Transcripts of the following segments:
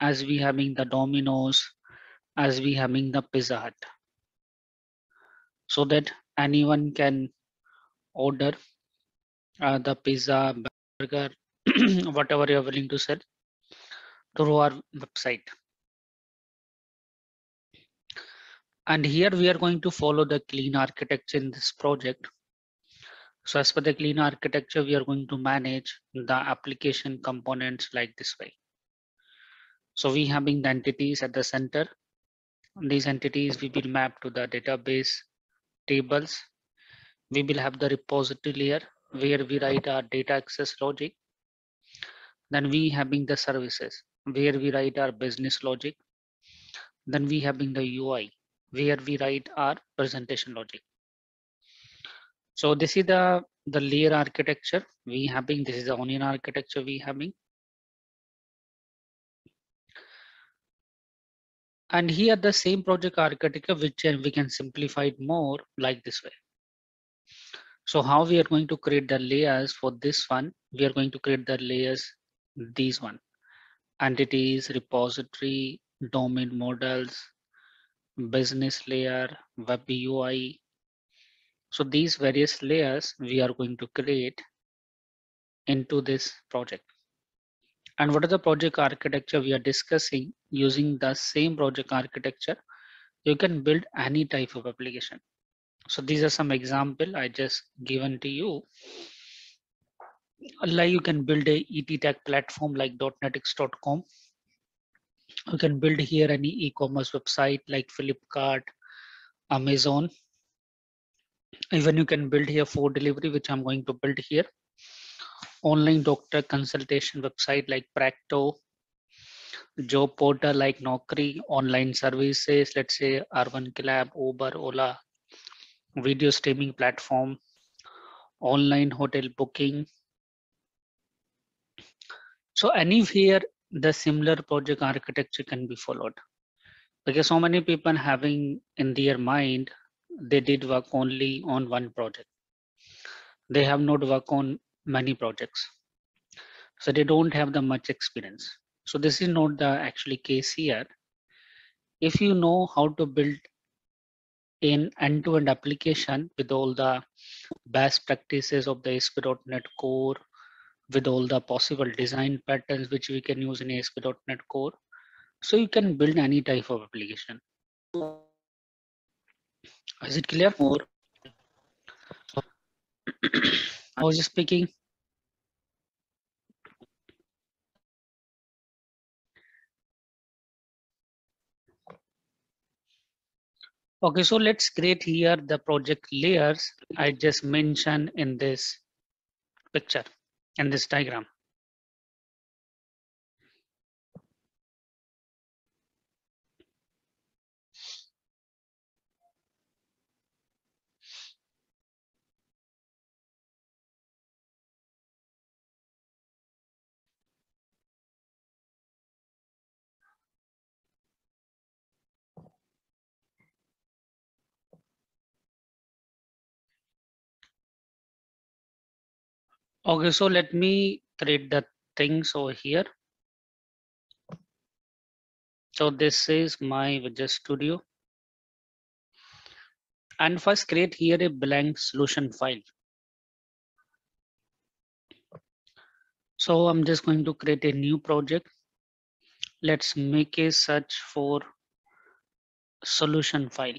as we having the Domino's, as we having the Pizza Hut. So that anyone can order uh, the pizza, burger, whatever you're willing to sell through our website. And here we are going to follow the clean architecture in this project. So as per the clean architecture, we are going to manage the application components like this way. So we having the entities at the center. These entities we will map to the database tables. We will have the repository layer where we write our data access logic. Then we having the services where we write our business logic. Then we having the UI where we write our presentation logic. So this is the, the layer architecture we having, this is the onion architecture we having. And here the same project architecture, which we can simplify it more like this way. So how we are going to create the layers for this one, we are going to create the layers, these one, entities, repository, domain models, business layer, web UI. So these various layers we are going to create into this project. And what is the project architecture we are discussing using the same project architecture? You can build any type of application. So these are some example I just given to you. Like you can build a EdTech platform like .netx.com you can build here any e-commerce website like Flipkart, Amazon. Even you can build here for delivery, which I'm going to build here. Online doctor consultation website like Practo, job portal like Naukri, online services, let's say UrbanClap, Uber, Ola, video streaming platform, online hotel booking. So anywhere the similar project architecture can be followed because so many people having in their mind they did work only on one project they have not worked on many projects so they don't have the much experience so this is not the actually case here if you know how to build an end-to-end -end application with all the best practices of the ASP.NET Core with all the possible design patterns which we can use in ASP.NET Core. So you can build any type of application. Is it clear? More. I was just speaking. Okay, so let's create here the project layers I just mentioned in this picture in this diagram. Okay, so let me create the things over here. So this is my Visual Studio. And first create here a blank solution file. So I'm just going to create a new project. Let's make a search for solution file.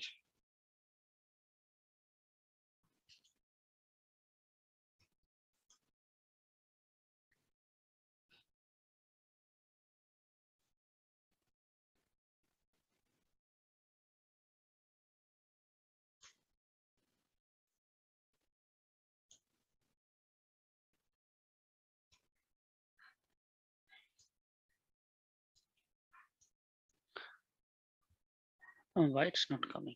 Why it's not coming?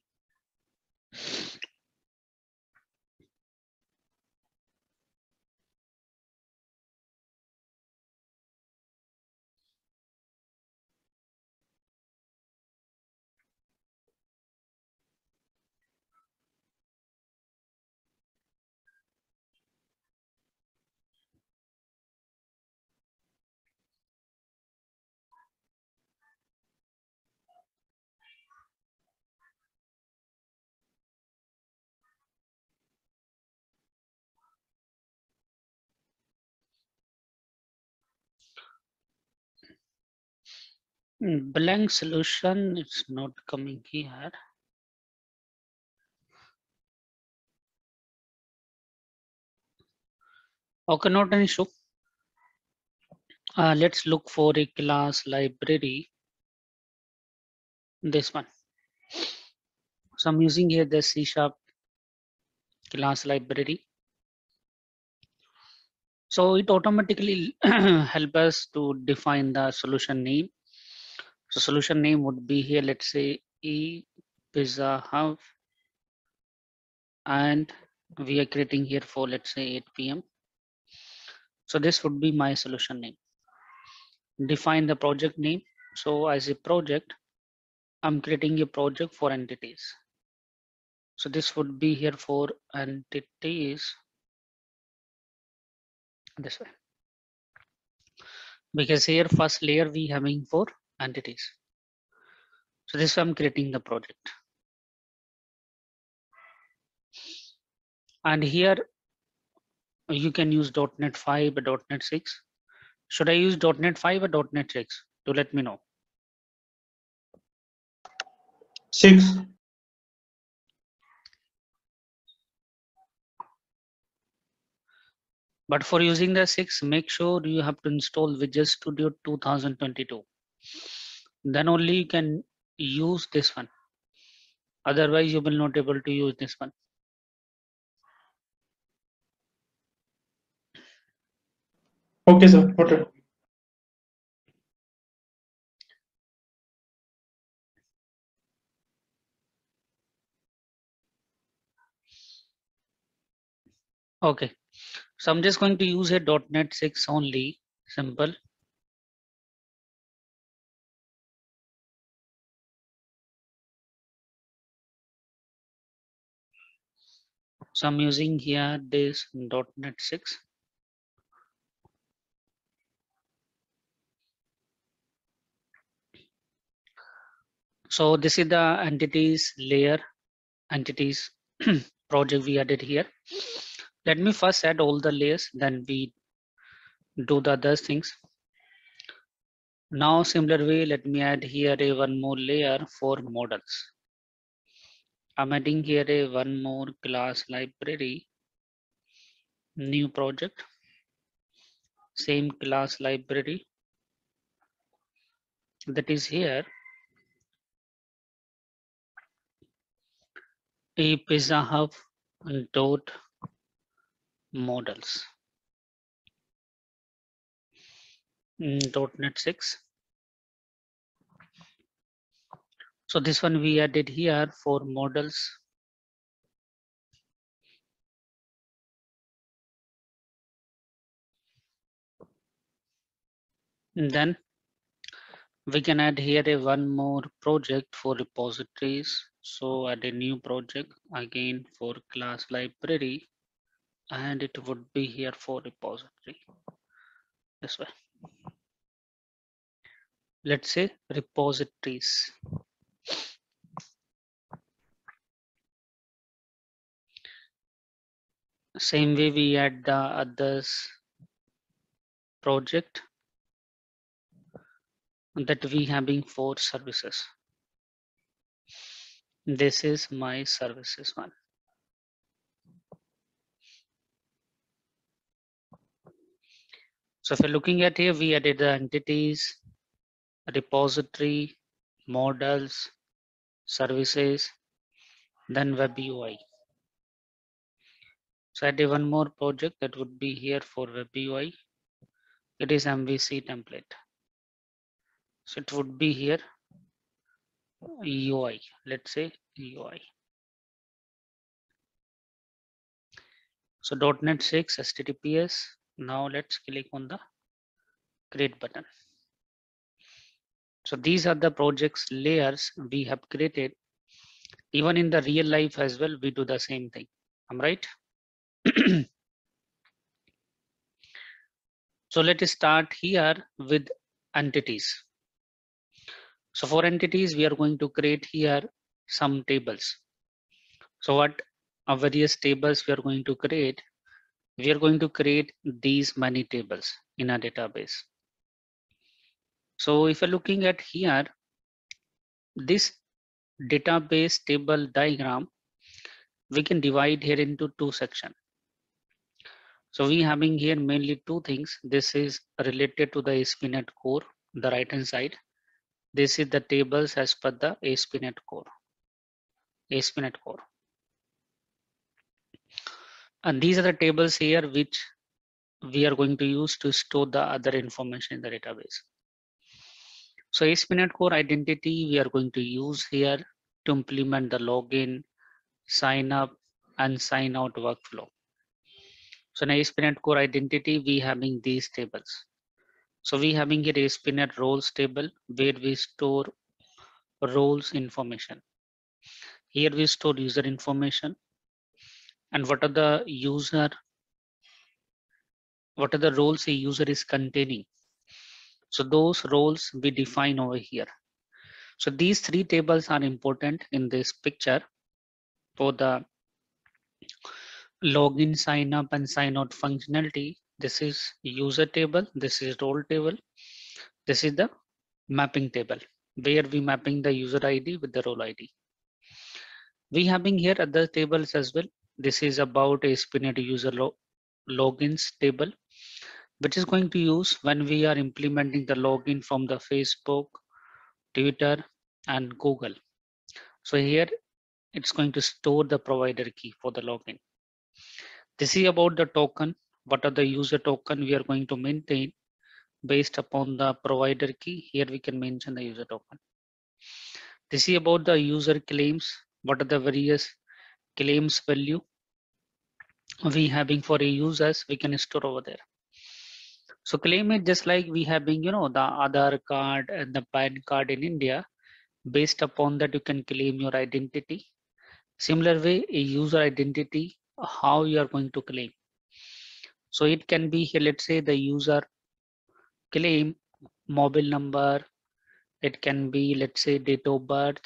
Blank solution, it's not coming here. Okay, not an issue. Uh, let's look for a class library. This one. So I'm using here the C sharp class library. So it automatically help us to define the solution name. So solution name would be here, let's say E Pizza Hub. And we are creating here for let's say 8 p.m. So this would be my solution name. Define the project name. So as a project, I'm creating a project for entities. So this would be here for entities this way. Because here first layer we having for entities. So this is I'm creating the project. And here you can use .NET 5 or .NET 6. Should I use .NET 5 or .NET 6? To let me know. Six. But for using the 6, make sure you have to install Visual Studio 2022. Then only you can use this one. Otherwise, you will not able to use this one. Okay, sir. Noted. Okay. So I'm just going to use a .NET 6 only, simple. So I'm using here this .NET 6. So this is the entities layer, entities project we added here. Let me first add all the layers, then we do the other things. Now similar way, let me add here one more layer for models. I'm adding here a one more class library, new project, same class library that is here. A Pizza Hub dot models. Mm, .NET 6. So this one we added here for models. And then we can add here a one more project for repositories. So add a new project again for class library and it would be here for repository this way. Let's say repositories. Same way we add the others project that we having four services. This is my services one. So if you're looking at here, we added the entities, repository, models, services, then web UI. So I did one more project that would be here for web UI. It is MVC template. So it would be here UI, let's say UI. So .NET 6 HTTPS. Now let's click on the create button. So these are the projects layers we have created. Even in the real life as well, we do the same thing. I'm right. So let us start here with entities. So for entities, we are going to create here some tables. So what are various tables we are going to create? We are going to create these many tables in our database. So if you're looking at here, this database table diagram, we can divide here into two sections. So we having here mainly two things. This is related to the ASP.NET Core, the right hand side. This is the tables as per the ASP.NET Core. ASP.NET Core. And these are the tables here which we are going to use to store the other information in the database. So ASP.NET Core identity we are going to use here to implement the login, sign up and sign out workflow. So in ASP.NET Core identity, we having these tables. So we having here ASP.NET roles table where we store roles information. Here we store user information and what are the user, what are the roles a user is containing. So those roles we define over here. So these three tables are important in this picture for the login, sign up and sign out functionality. This is user table. This is role table. This is the mapping table where we mapping the user ID with the role ID. We having here other tables as well. This is about a ASP.NET user lo logins table, which is going to use when we are implementing the login from the Facebook, Twitter and Google. So here it's going to store the provider key for the login. This is about the token. What are the user token we are going to maintain based upon the provider key. Here we can mention the user token. This is about the user claims. What are the various claims value we having for a users we can store over there. So claim it just like we having, you know, the Aadhaar card and the PAN card in India. Based upon that, you can claim your identity. Similar way, a user identity, how you are going to claim. So it can be here, let's say the user claim mobile number. It can be, let's say, date of birth.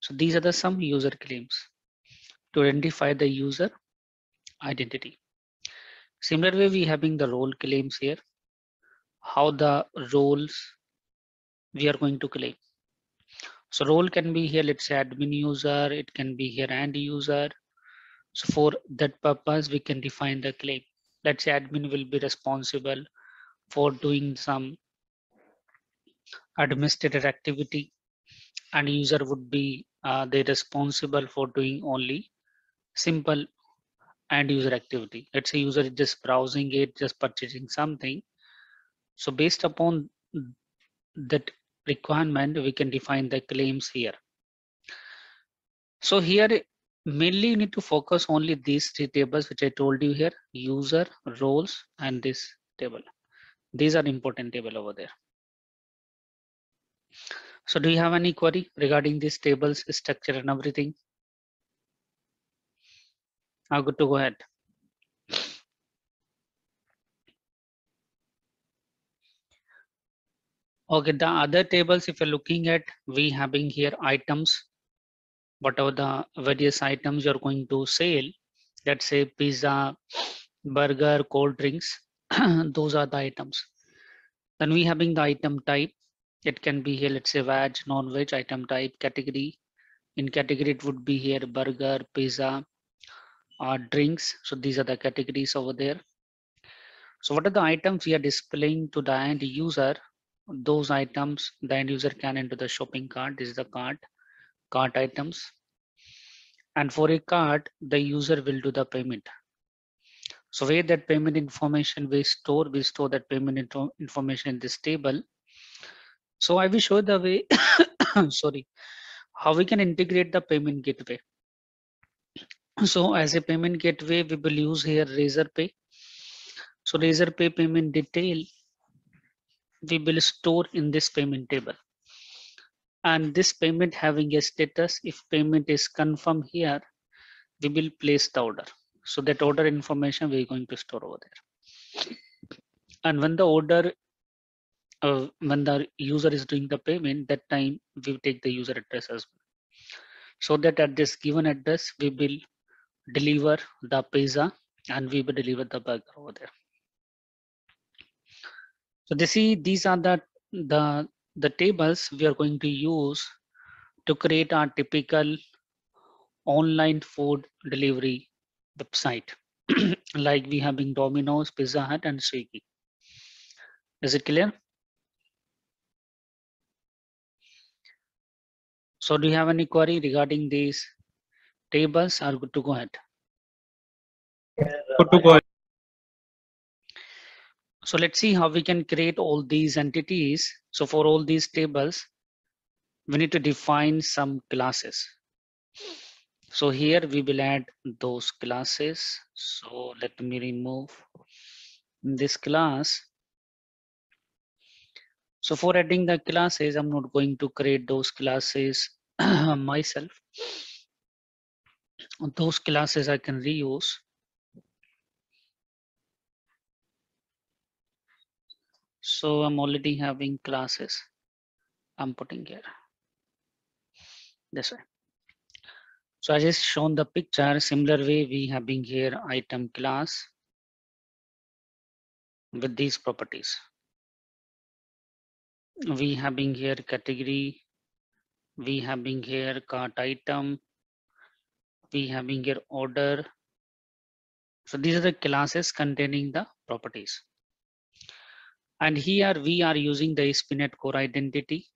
So these are the some user claims to identify the user identity. Similar way, we having the role claims here. How the roles we are going to claim. So role can be here, let's say admin user, it can be here and user. So for that purpose, we can define the claim. Let's say admin will be responsible for doing some administrative activity and user would be uh, they responsible for doing only simple end user activity. Let's say user is just browsing it, just purchasing something. So based upon that requirement, we can define the claims here. So here mainly you need to focus only these three tables which I told you here, user, roles, and this table. These are important table over there. So do you have any query regarding these tables structure and everything? Now good to go ahead. Okay, the other tables, if you're looking at, we having here items, whatever the various items you're going to sell, let's say pizza, burger, cold drinks, those are the items. Then we having the item type. It can be here, let's say veg, non-veg item type category. In category, it would be here burger, pizza, or drinks. So these are the categories over there. So what are the items we are displaying to the end user? Those items the end user can enter the shopping cart. This is the cart, cart items. And for a cart, the user will do the payment. So where that payment information we store, we store that payment info information in this table. So I will show the way, sorry, how we can integrate the payment gateway. So as a payment gateway, we will use here Razorpay. So Razorpay payment detail, we will store in this payment table. And this payment having a status, if payment is confirmed here, we will place the order. So that order information we're going to store over there. And when the order, uh, when the user is doing the payment, that time we take the user address as well. So that at this given address, we will deliver the pizza and we will deliver the burger over there. So this is these are the the the tables we are going to use to create our typical online food delivery website like we have in Domino's, Pizza Hut and Swiggy. Is it clear? So do you have any query regarding these tables are good to go ahead? Good to go. So let's see how we can create all these entities. So for all these tables, we need to define some classes. So here we will add those classes. So let me remove this class. So for adding the classes, I'm not going to create those classes myself. Those classes I can reuse. So I'm already having classes. I'm putting here this way. So I just shown the picture similar way we having here item class with these properties. We having here category, we having here cart item, we having here order. So these are the classes containing the properties. And here we are using the ASP.NET Core identity.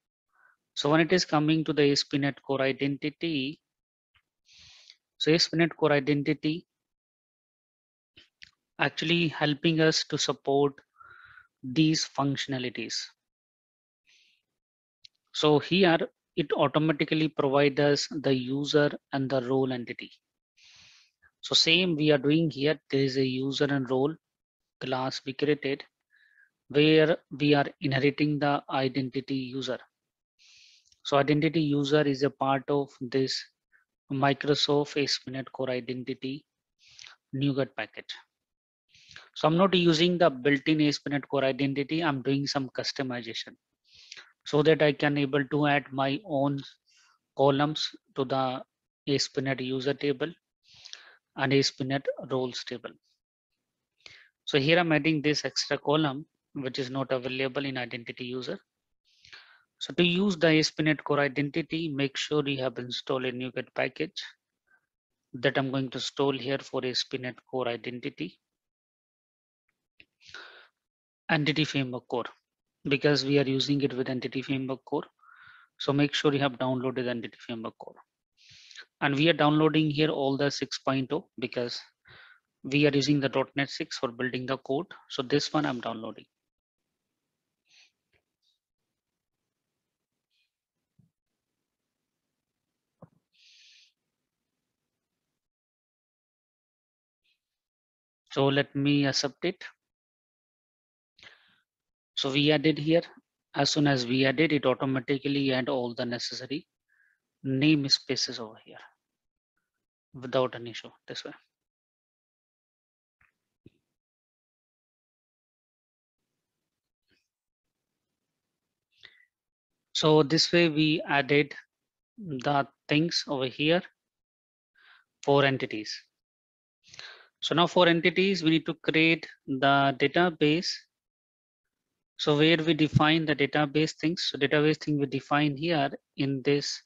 So when it is coming to the ASP.NET Core identity, so ASP.NET Core identity actually helping us to support these functionalities. So here it automatically provides us the user and the role entity. So same we are doing here, there is a user and role class we created where we are inheriting the identity user. So identity user is a part of this Microsoft ASP.NET Core Identity NuGet package. So I'm not using the built-in ASP.NET Core Identity. I'm doing some customization so that I can able to add my own columns to the ASP.NET user table and ASP.NET roles table. So here I'm adding this extra column which is not available in identity user. So to use the ASP.NET Core Identity, make sure you have installed a NuGet package that I'm going to install here for ASP.NET Core Identity. Entity Framework Core, because we are using it with Entity Framework Core. So make sure you have downloaded Entity Framework Core. And we are downloading here all the 6.0 because we are using the .NET 6 for building the code. So this one I'm downloading. So let me accept it. So we added here, as soon as we added it automatically add all the necessary namespaces over here without an issue this way. So this way we added the things over here for entities. So now for entities, we need to create the database. So where we define the database things, so database thing we define here in this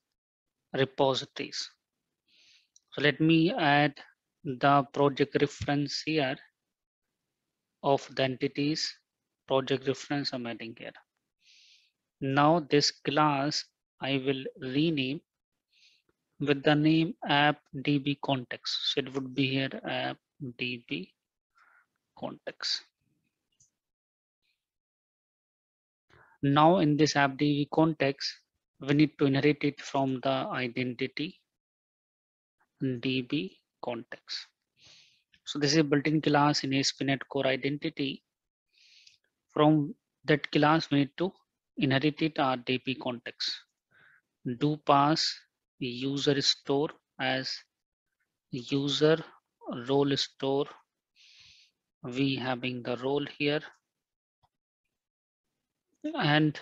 repositories. So let me add the project reference here of the entities project reference I'm adding here. Now this class I will rename with the name app db context. So it would be here app db context. Now in this app db context, we need to inherit it from the identity db context. So this is a built-in class in ASP.NET Core Identity. From that class, we need to inherit it our db context. Do pass user store as user role store. We having the role here and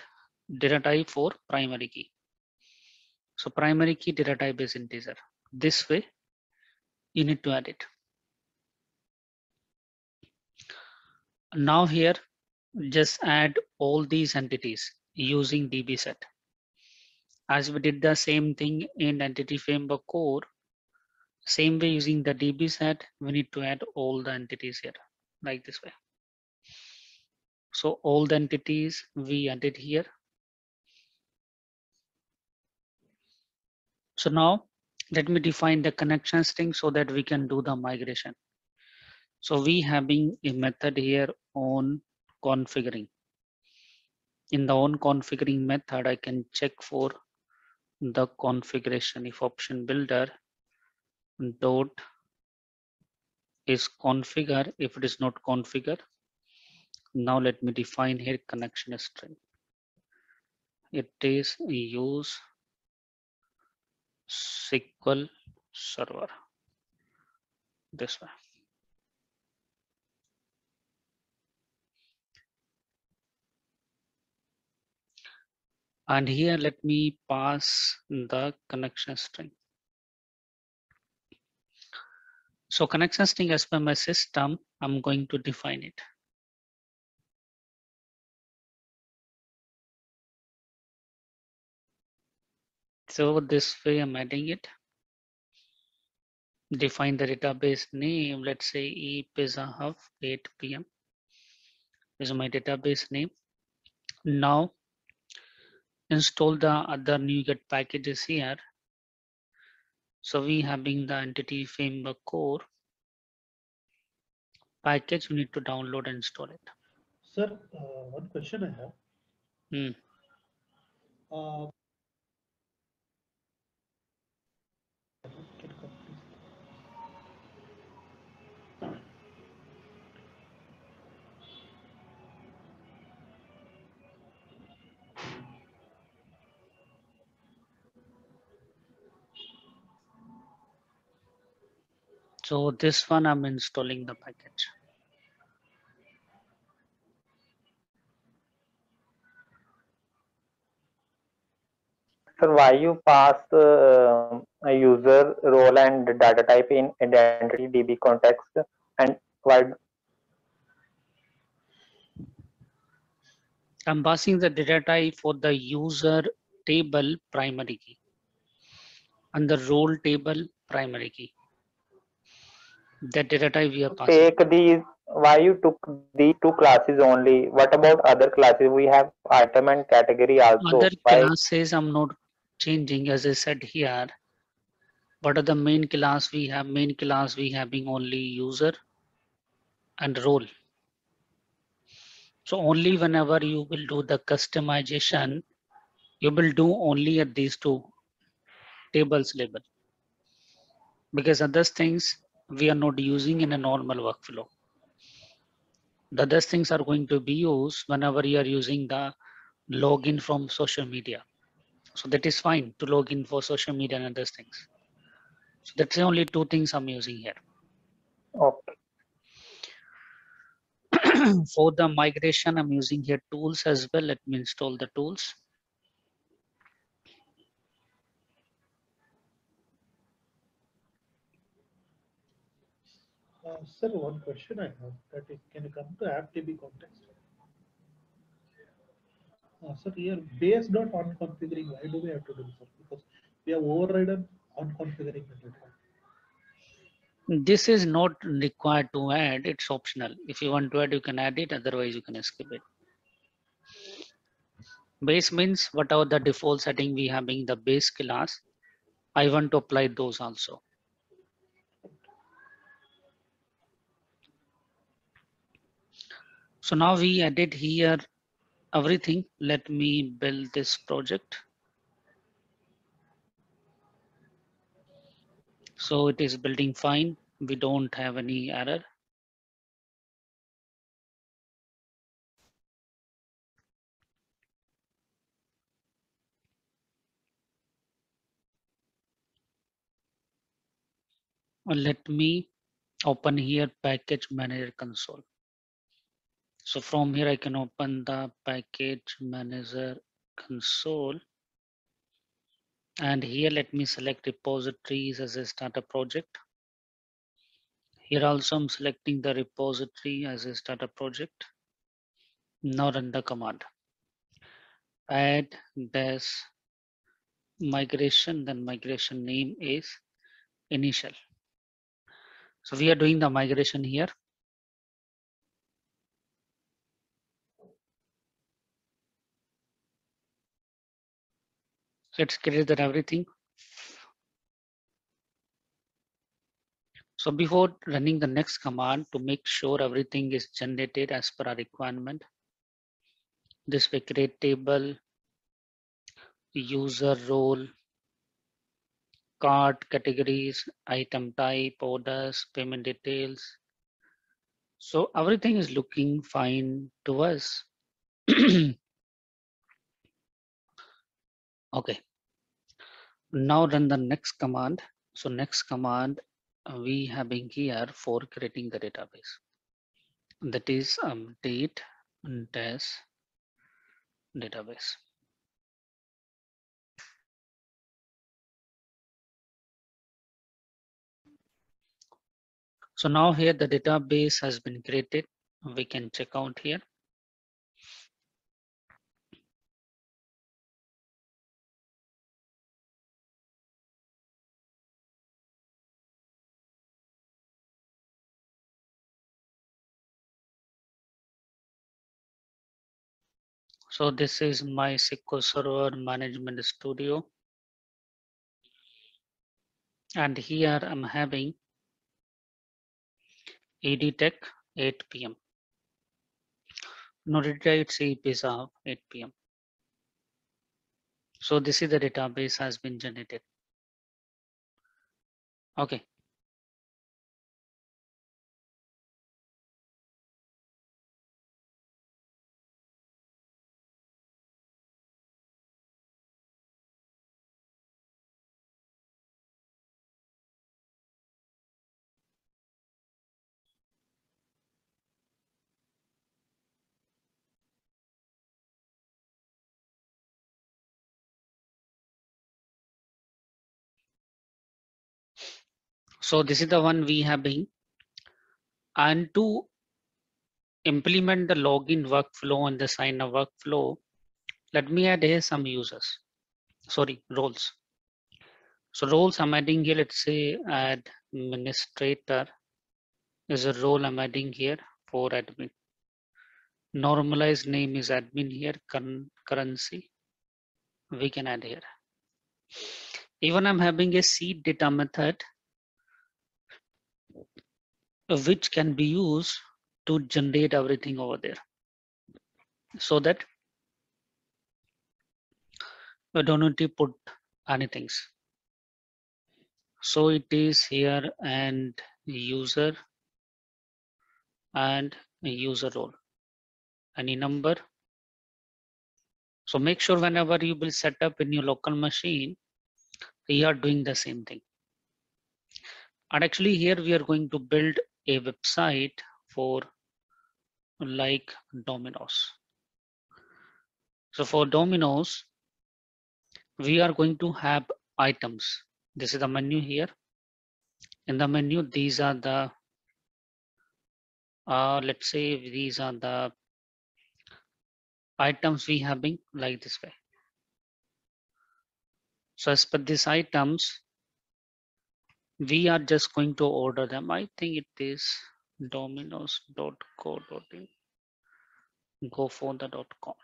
data type for primary key. So primary key data type is integer. This way you need to add it. Now here just add all these entities using DB set. As we did the same thing in entity framework core, same way using the DB set, we need to add all the entities here like this way. So all the entities we added here. So now let me define the connection string so that we can do the migration. So we having a method here on configuring. In the on configuring method, I can check for the configuration if option builder dot is configure if it is not configure. Now let me define here connection string. It is use SQL server this way. And here let me pass the connection string. So connection string as per my system, I'm going to define it. So this way I'm adding it. Define the database name, let's say e pizza hub 8 p.m. This is my database name. Now install the other NuGet packages here. So we having the entity framework core package, we need to download and install it. Sir, uh, one question I have. Hmm. Uh, So this one I'm installing the package. Sir, why you pass uh, a user role and data type in identity DB context and why I'm passing the data type for the user table primary key and the role table primary key. The data type we are passing. take these why you took the two classes only what about other classes we have item and category also Other why classes I'm not changing as I said here. What are the main class we have? Main class we having only user and role. So only whenever you will do the customization, you will do only at these two tables label. Because other things we are not using in a normal workflow. The other things are going to be used whenever you are using the login from social media. So that is fine to log in for social media and other things. So that's the only two things I'm using here. okay for the migration, I'm using here tools as well. Let me install the tools. Sir, one question I have, that is, can come to AppDB context? Uh, sir, here based on on configuring, why do we have to do this? Because we have overridden on configuring. This is not required to add, it's optional. If you want to add, you can add it, otherwise you can skip it. Base means whatever the default setting we having the base class, I want to apply those also. So now we added here everything. Let me build this project. So it is building fine. We don't have any error. Let me open here package manager console. So from here I can open the package manager console. And here let me select repositories as a starter project. Here also I'm selecting the repository as a starter project. Now run the command. add this migration, then migration name is initial. So we are doing the migration here. Let's create that everything. So before running the next command to make sure everything is generated as per our requirement, this way create table, user role, card categories, item type, orders, payment details. So everything is looking fine to us. okay. Now run the next command. So next command uh, we having here for creating the database. That is um, date dash database. So now here the database has been created. We can check out here. So this is my SQL Server Management Studio. And here I'm having EDTech 8 p.m. No it's pizza 8 p.m. Uh, so this is the database has been generated. Okay. So this is the one we have been. And to implement the login workflow and the sign up workflow, let me add here some users. Sorry, roles. So roles I'm adding here, let's say administrator is a role I'm adding here for admin. Normalized name is admin here, currency we can add here. Even I'm having a seed data method which can be used to generate everything over there. So that we don't need to put anything so it is here and user and user role. Any number? So make sure whenever you will set up in your local machine you are doing the same thing. And actually here we are going to build a website for like Domino's. So for Domino's, we are going to have items. This is the menu here. In the menu, these are the, uh, let's say these are the items we having like this way. So as per these items, we are just going to order them. I think it is dominos.co.in. Go for the dot com.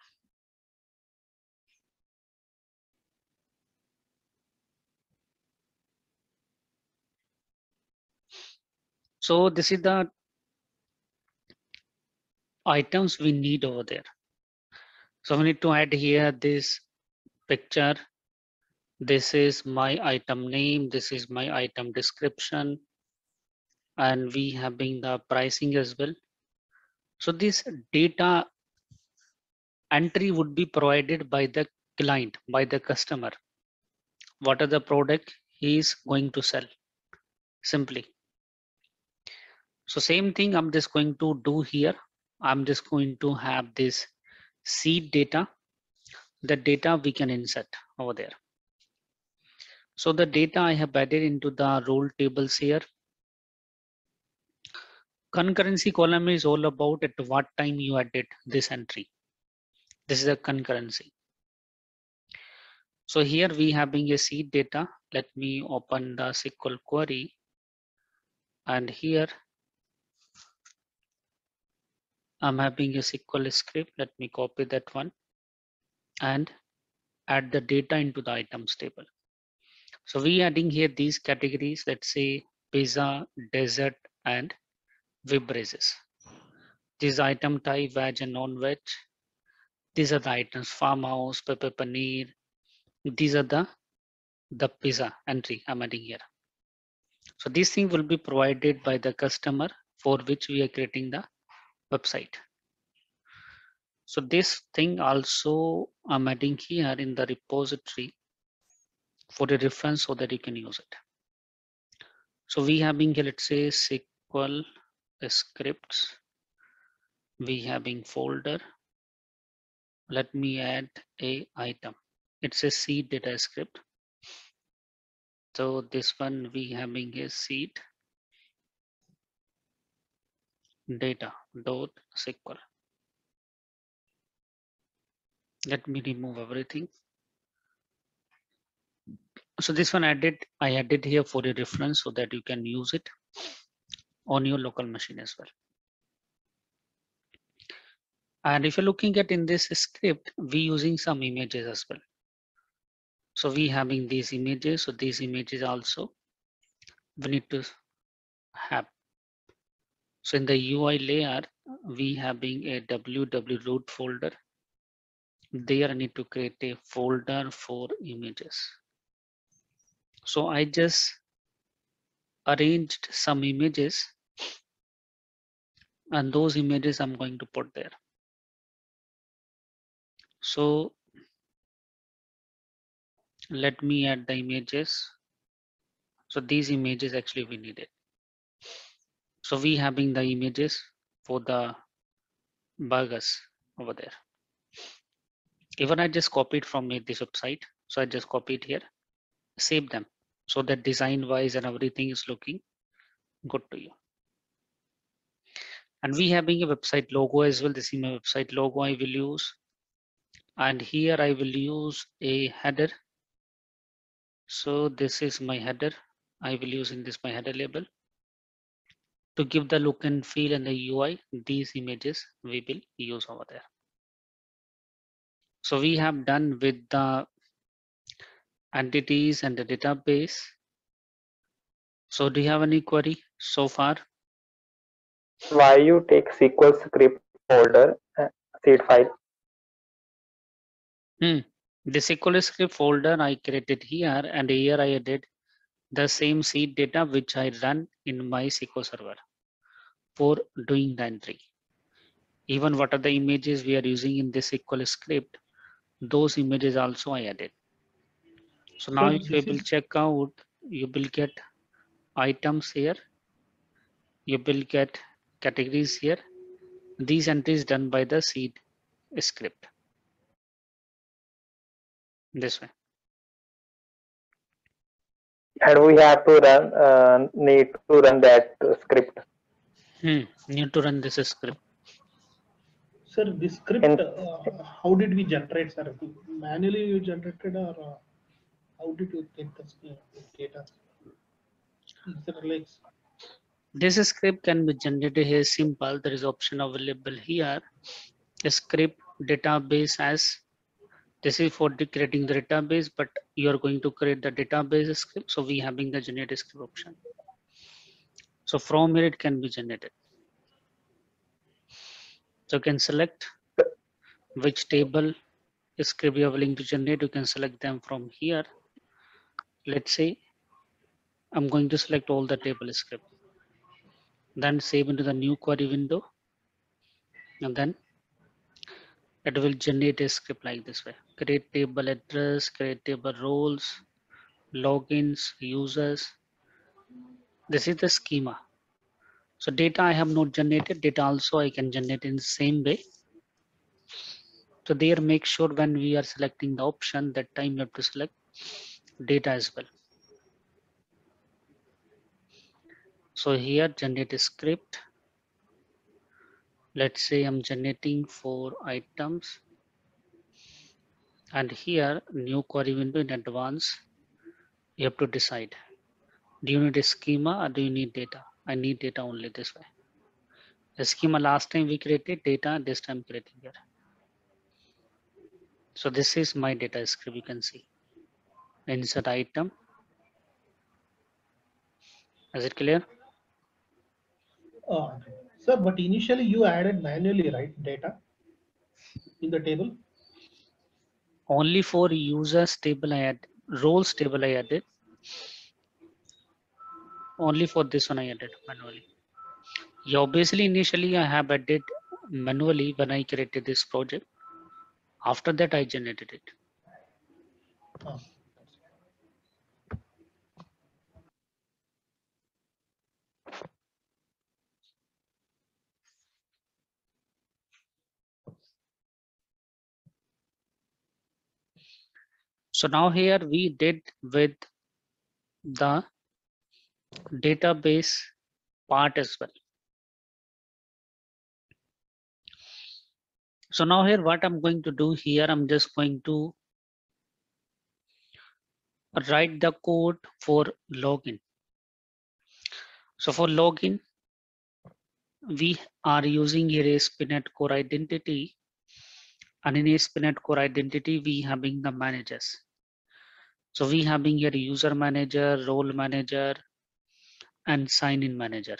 So this is the items we need over there. So we need to add here this picture this is my item name this is my item description and we having the pricing as well. So this data entry would be provided by the client by the customer. What are the product he is going to sell? Simply. So same thing i'm just going to do here. I'm just going to have this seed data. The data we can insert over there so the data I have added into the role tables here. Concurrency column is all about at what time you added this entry. This is a concurrency. So here we having a seed data. Let me open the SQL query. And here I'm having a SQL script. Let me copy that one and add the data into the items table. So we adding here these categories, let's say pizza, dessert, and beverages. These item type, veg and non-veg. These are the items, farmhouse, pepper paneer. These are the, the pizza entry I'm adding here. So this thing will be provided by the customer for which we are creating the website. So this thing also I'm adding here in the repository for the reference so that you can use it. So we having here, let's say SQL scripts. We having folder. Let me add a item. It's a seed data script. So this one we having a seed data dot SQL. Let me remove everything. So this one I added, I added here for a reference so that you can use it on your local machine as well. And if you're looking at in this script, we using some images as well. So we having these images. So these images also we need to have. So in the UI layer, we having a wwwroot folder. There I need to create a folder for images. So I just arranged some images and those images I'm going to put there. So let me add the images. So these images actually we needed. So we having the images for the burgers over there. Even I just copied from this website. So I just copied here, save them so that design wise and everything is looking good to you. And we having a website logo as well. This is my website logo I will use. And here I will use a header. So this is my header. I will use in this my header label. To give the look and feel and the UI, these images we will use over there. So we have done with the entities and the database. So do you have any query so far? Why you take SQL script folder uh, seed file? Hmm. The SQL script folder I created here and here I added the same seed data which I run in my SQL server for doing the entry. Even what are the images we are using in this SQL script, those images also I added. So now if you will check out, you will get items here. You will get categories here. These entries done by the seed script. This way. And we have to run, uh, need to run that script. Hmm, need to run this script. Sir, this script, And- uh, how did we generate, sir? Manually you generated or uh, how did you get uh, data? This script can be generated here simple. There is option available here. Script database as this is for the creating the database, but you are going to create the database script. So we having the generate script option. So from here it can be generated. So you can select which table script you are willing to generate. You can select them from here. Let's say I'm going to select all the table script then save into the new query window and then it will generate a script like this way. Create table address create table roles logins users. This is the schema. So data i have not generated data also i can generate in the same way. So there make sure when we are selecting the option that time you have to select data as well So here generate a script. Let's say I'm generating four items. And here new query window in advance, you have to decide. Do you need a schema or do you need data? I need data only this way. The schema last time we created data, this time creating here. So this is my data script you can see. Insert item. Is it clear? Uh, Sir, but initially you added manually, right, data in the table? Only for users table I add roles table I added. Only for this one I added manually. Yeah, obviously initially I have added manually when I created this project. After that I generated it. Uh, So now here we did with the database part as well. So now here what I'm going to do here, I'm just going to write the code for login. So for login, we are using here ASP.NET Core Identity. And in ASP.NET Core Identity, we having the managers. So we having here user manager, role manager, and sign in manager.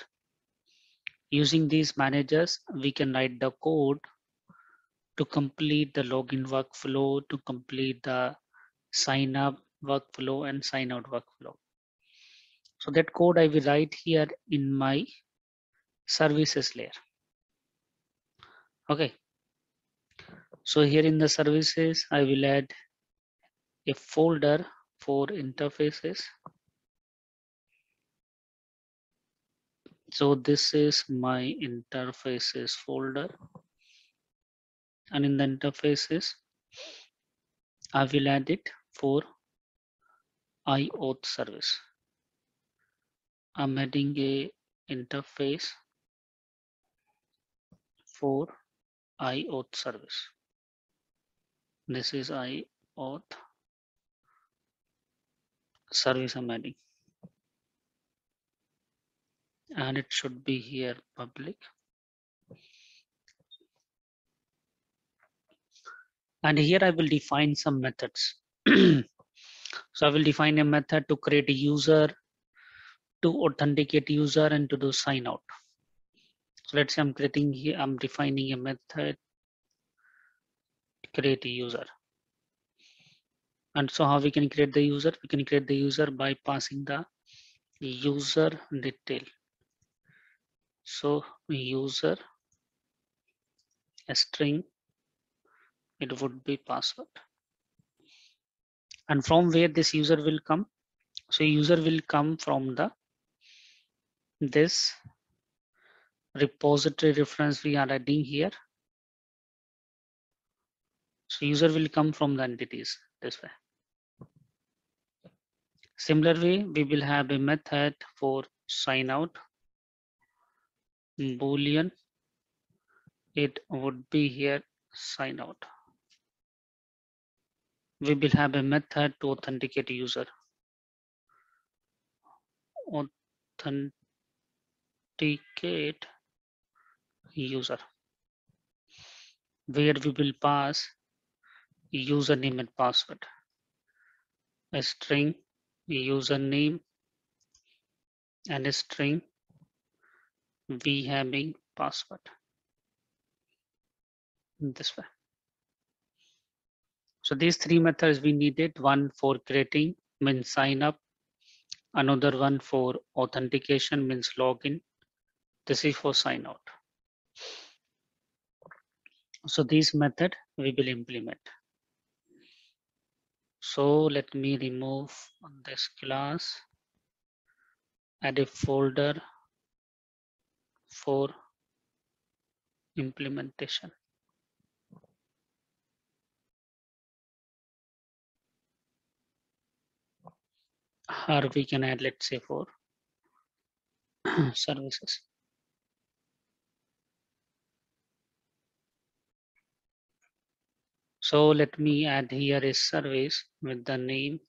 Using these managers, we can write the code to complete the login workflow, to complete the sign up workflow and sign out workflow. So that code I will write here in my services layer. Okay. So here in the services, I will add a folder for interfaces. So this is my interfaces folder. And in the interfaces, I will add it for IAuth service. I'm adding a interface for IAuth service. This is IAuth service I'm adding. And it should be here public. And here I will define some methods. so I will define a method to create a user, to authenticate user and to do sign out. So let's say I'm creating here, I'm defining a method, create a user. And so how we can create the user? We can create the user by passing the user detail. So user a string, it would be password. And from where this user will come? So user will come from the this repository reference we are adding here. So user will come from the entities this way. Similarly, we will have a method for sign out boolean. It would be here sign out. We will have a method to authenticate user. Authenticate user where we will pass username and password a string username and a string we having password. This way. So these three methods we needed one for creating means sign up another one for authentication means login. This is for sign out. So this method we will implement so let me remove this class add a folder for implementation. Or we can add let's say for services So let me add here a service with the name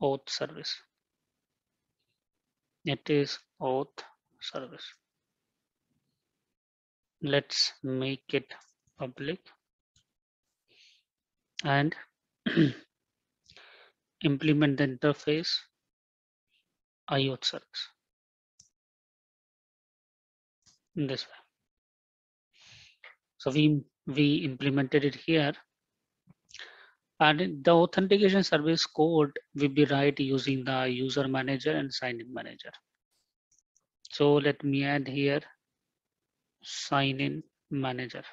auth service. It is auth service. Let's make it public and implement the interface IAuth service. This way. So we we implemented it here. And the authentication service code will be write using the user manager and sign in manager. So let me add here sign in manager.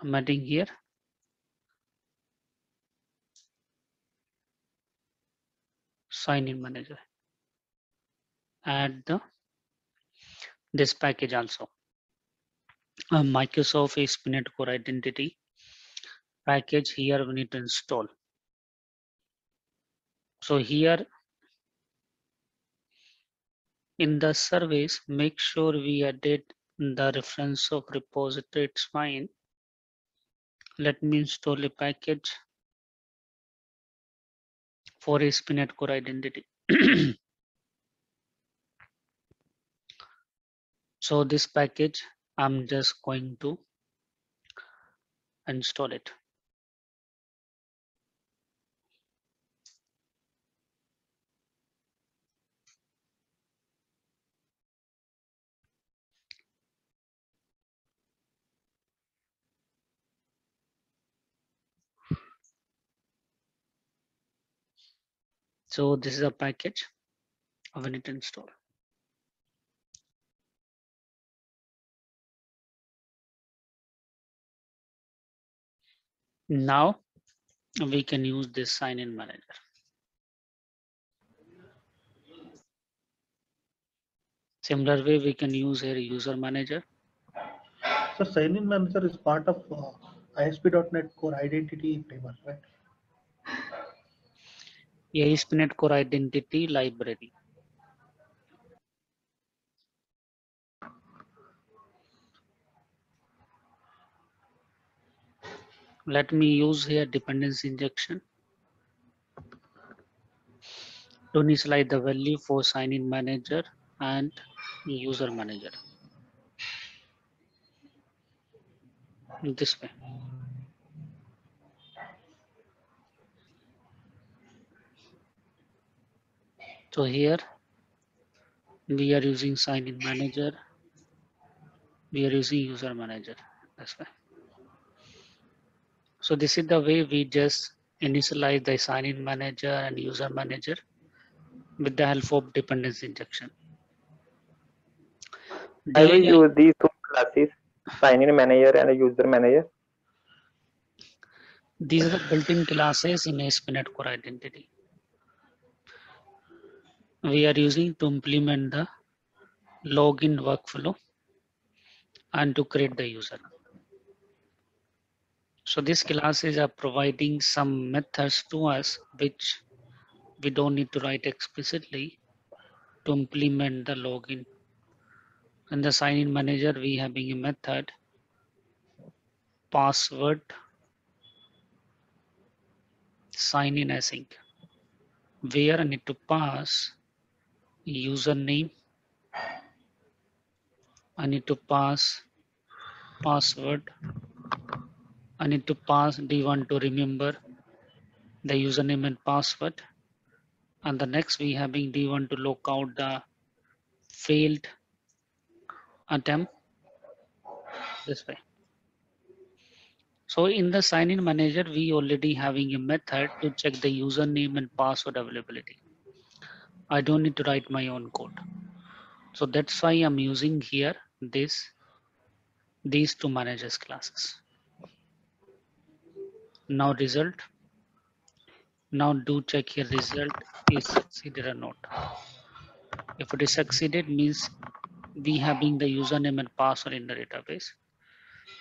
I'm adding here. Sign in manager. Add the this package also. A Microsoft ASP.NET Core Identity package here we need to install. So here in the service, make sure we added the reference of repository, it's fine. Let me install a package for ASP.NET Core Identity. So this package, I'm just going to install it. So this is a package I will need Now we can use this sign in manager. Similar way we can use here user manager. So sign in manager is part of uh, ASP.NET Core Identity framework, right? ASP.NET Core Identity Library. Let me use here dependency injection to initialize the value for sign-in manager and user manager. This way. So here we are using sign-in manager. We are using user manager. That's why. So this is the way we just initialize the sign-in manager and user manager with the help of dependency injection. I will use these two classes, sign-in manager and a user manager. These are the built-in classes in ASP.NET Core Identity. We are using to implement the login workflow and to create the user. So these classes are providing some methods to us which we don't need to write explicitly to implement the login. In the sign-in manager, we having a method password sign in async where I need to pass username. I need to pass password I need to pass D1 to remember the username and password and the next we having do you want to look out the failed attempt this way so in the sign-in manager, we already having a method to check the username and password availability. I don't need to write my own code. So that's why I'm using here this, these two managers classes. Now result. Now do check here result is succeeded or not. If it is succeeded means we having the username and password in the database.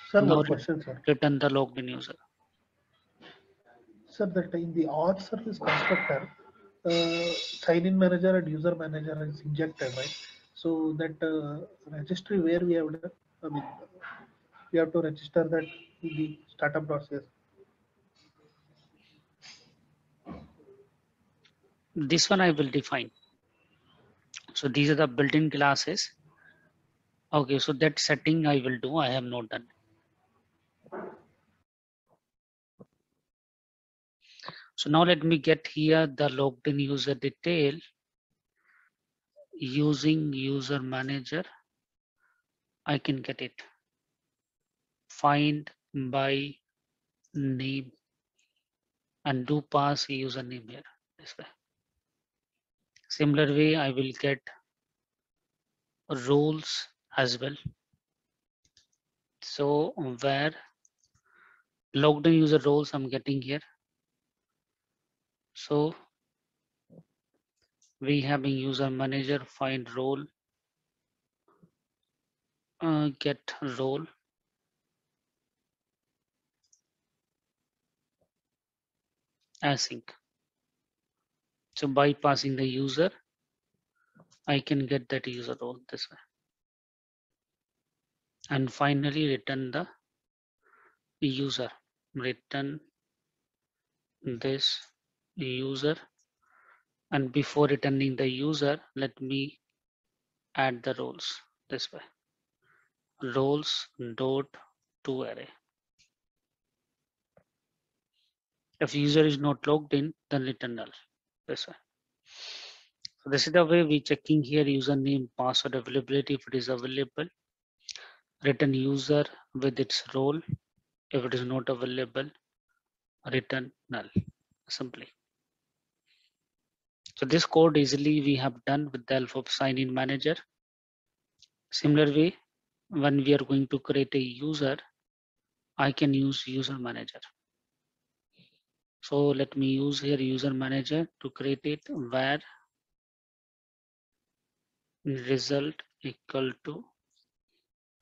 Sir, No, question, sir. Return the logged in user. Sir, that in the auth service constructor, uh, sign-in manager and user manager is injected, right? So that uh, registry where we have I mean, you have to register that in the startup This one I will define. So these are the built-in classes. Okay, so that setting I will do. I have not done. So now let me get here the logged in user detail using user manager. I can get it. Find by name and do pass username here this way. Similar way, I will get roles as well. So where logged in user roles I'm getting here. So we having user manager find role uh, get role async. So bypassing the user, I can get that user role this way. And finally return the user, return this user. And before returning the user, let me add the roles this way. Roles dot to array. If user is not logged in, then return null this. So this is the way we checking here username, password availability if it is available. Return user with its role. If it is not available, return null simply. So this code easily we have done with the help of sign in manager. Similar way, when we are going to create a user, I can use user manager. So let me use here user manager to create it where result equal to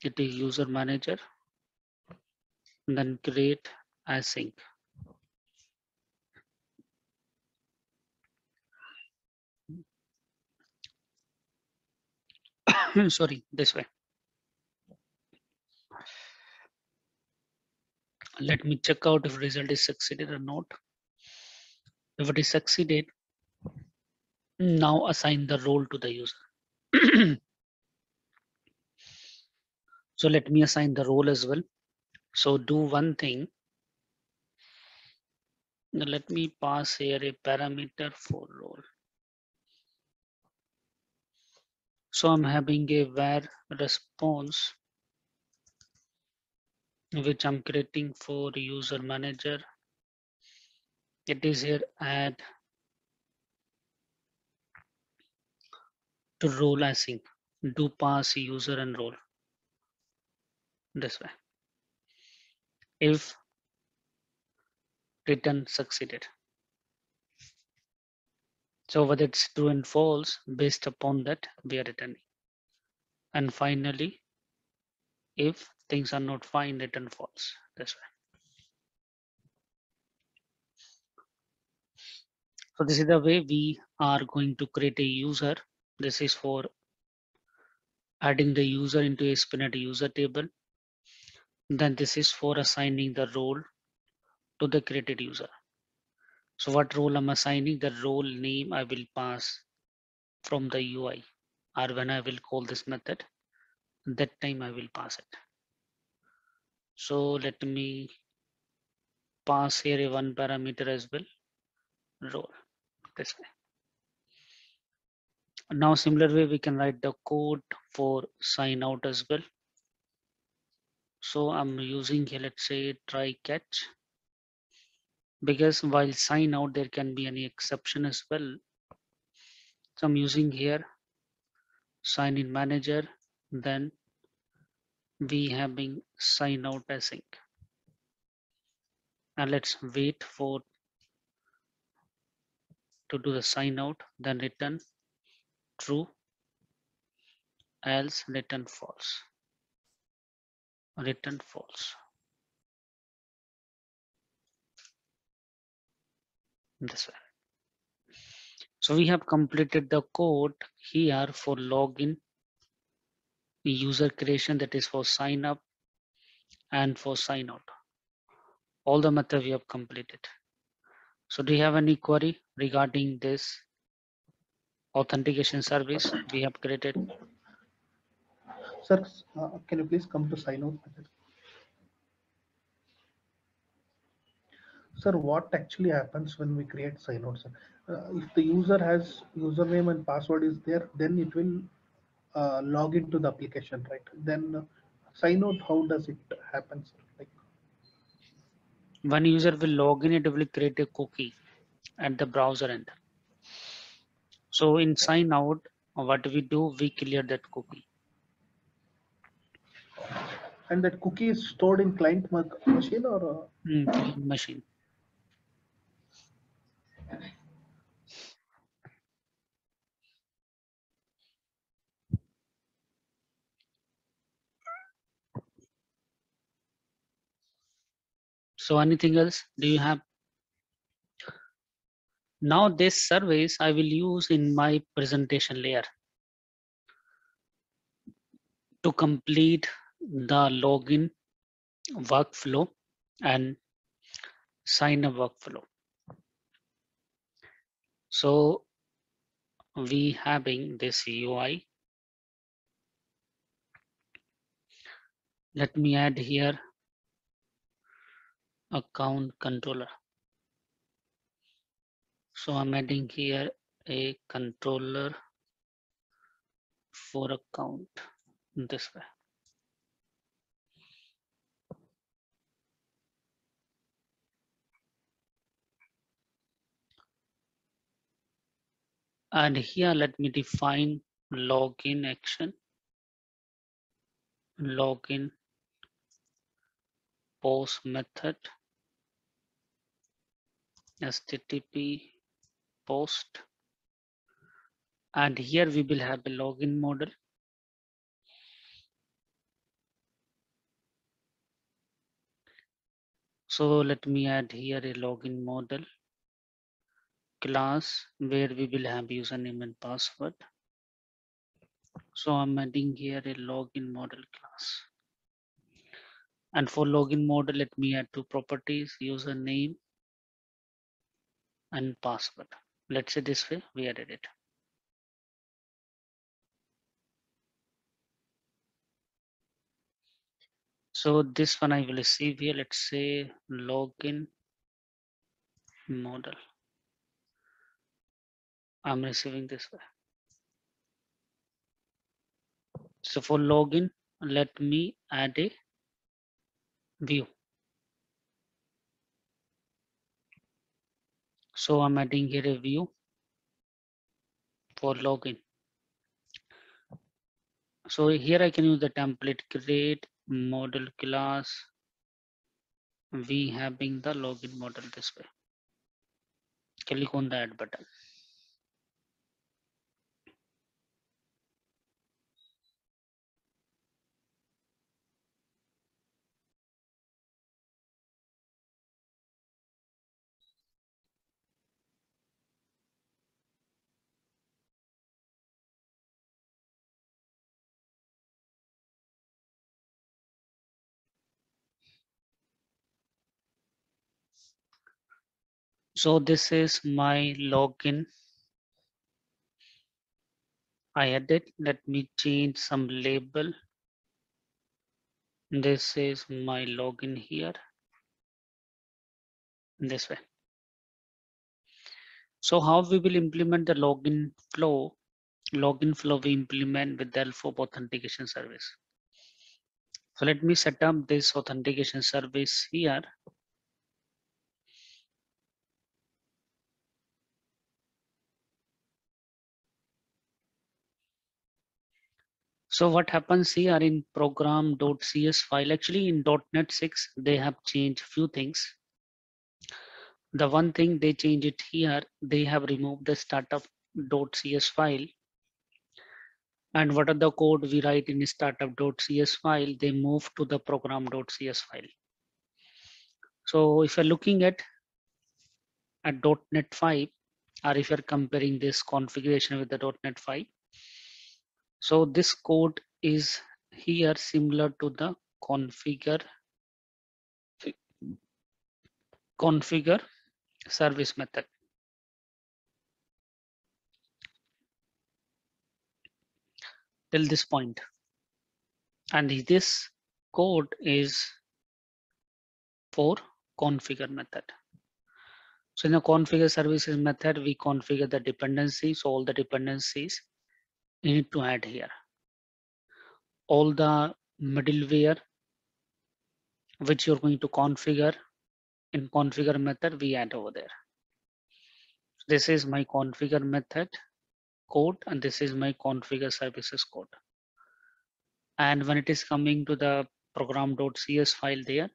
it is user manager and then create async. Sorry, this way. Let me check out if result is succeeded or not. If it is succeeded, now assign the role to the user. so let me assign the role as well. So do one thing. Now Let me pass here a parameter for role. So I'm having a where response which I'm creating for user manager. It is here add to role async. Do pass user and role this way. If return succeeded. So whether it's true and false, based upon that we are returning. And finally, if things are not fine, return false this way. So this is the way we are going to create a user. This is for adding the user into ASP.NET user table. Then this is for assigning the role to the created user. So what role I'm assigning? The role name I will pass from the UI or when I will call this method, that time I will pass it. So let me pass here a one parameter as well, role this way. Now similar way we can write the code for sign out as well. So I'm using here, let's say try catch because while sign out there can be any exception as well. So I'm using here sign in manager then we having sign out async. And let's wait for to do the sign out then return true else return false return false this way so we have completed the code here for login user creation that is for sign up and for sign out. All the method we have completed. So do you have any query regarding this authentication service we have created? Sir, uh, can you please come to sign out? Sir, what actually happens when we create sign out, sir? Uh, if the user has username and password is there, then it will uh, log into the application, right? Then uh, sign out, how does it happen? sir? When user will log in, it will create a cookie at the browser end. So in sign out, what we do, we clear that cookie. and that cookie is stored in client machine or Mm, machine. So anything else do you have? Now this service I will use in my presentation layer to complete the login workflow and sign up workflow. So we having this UI. Let me add here account controller. So I'm adding here a controller for account this way. And here let me define login action. Login post method. HTTP post. And here we will have a login model. So let me add here a login model class where we will have username and password. So I'm adding here a login model class. And for login model, let me add two properties, username and password. Let's say this way, we added it. So this one I will receive here, let's say login model. I'm receiving this way. So for login, let me add a view. So I'm adding here a view for login. So here I can use the template create model class. We having the login model this way. Click on the add button. So this is my login. I added, let me change some label. This is my login here. This way. So how we will implement the login flow? Login flow we implement with the authentication service. So let me set up this authentication service here. So what happens here in program.cs file, actually in .NET 6, they have changed few things. The one thing they change it here, they have removed the startup.cs file. And what are the code we write in startup.cs file, they move to the program.cs file. So if you're looking at at .NET 5, or if you're comparing this configuration with the .NET 5, so this code is here similar to the configure configure service method. Till this point. And this code is for configure method. So in the configure services method, we configure the dependencies, all the dependencies you need to add here. All the middleware which you're going to configure in configure method, we add over there. This is my configure method code and this is my configure services code. And when it is coming to the program.cs file there,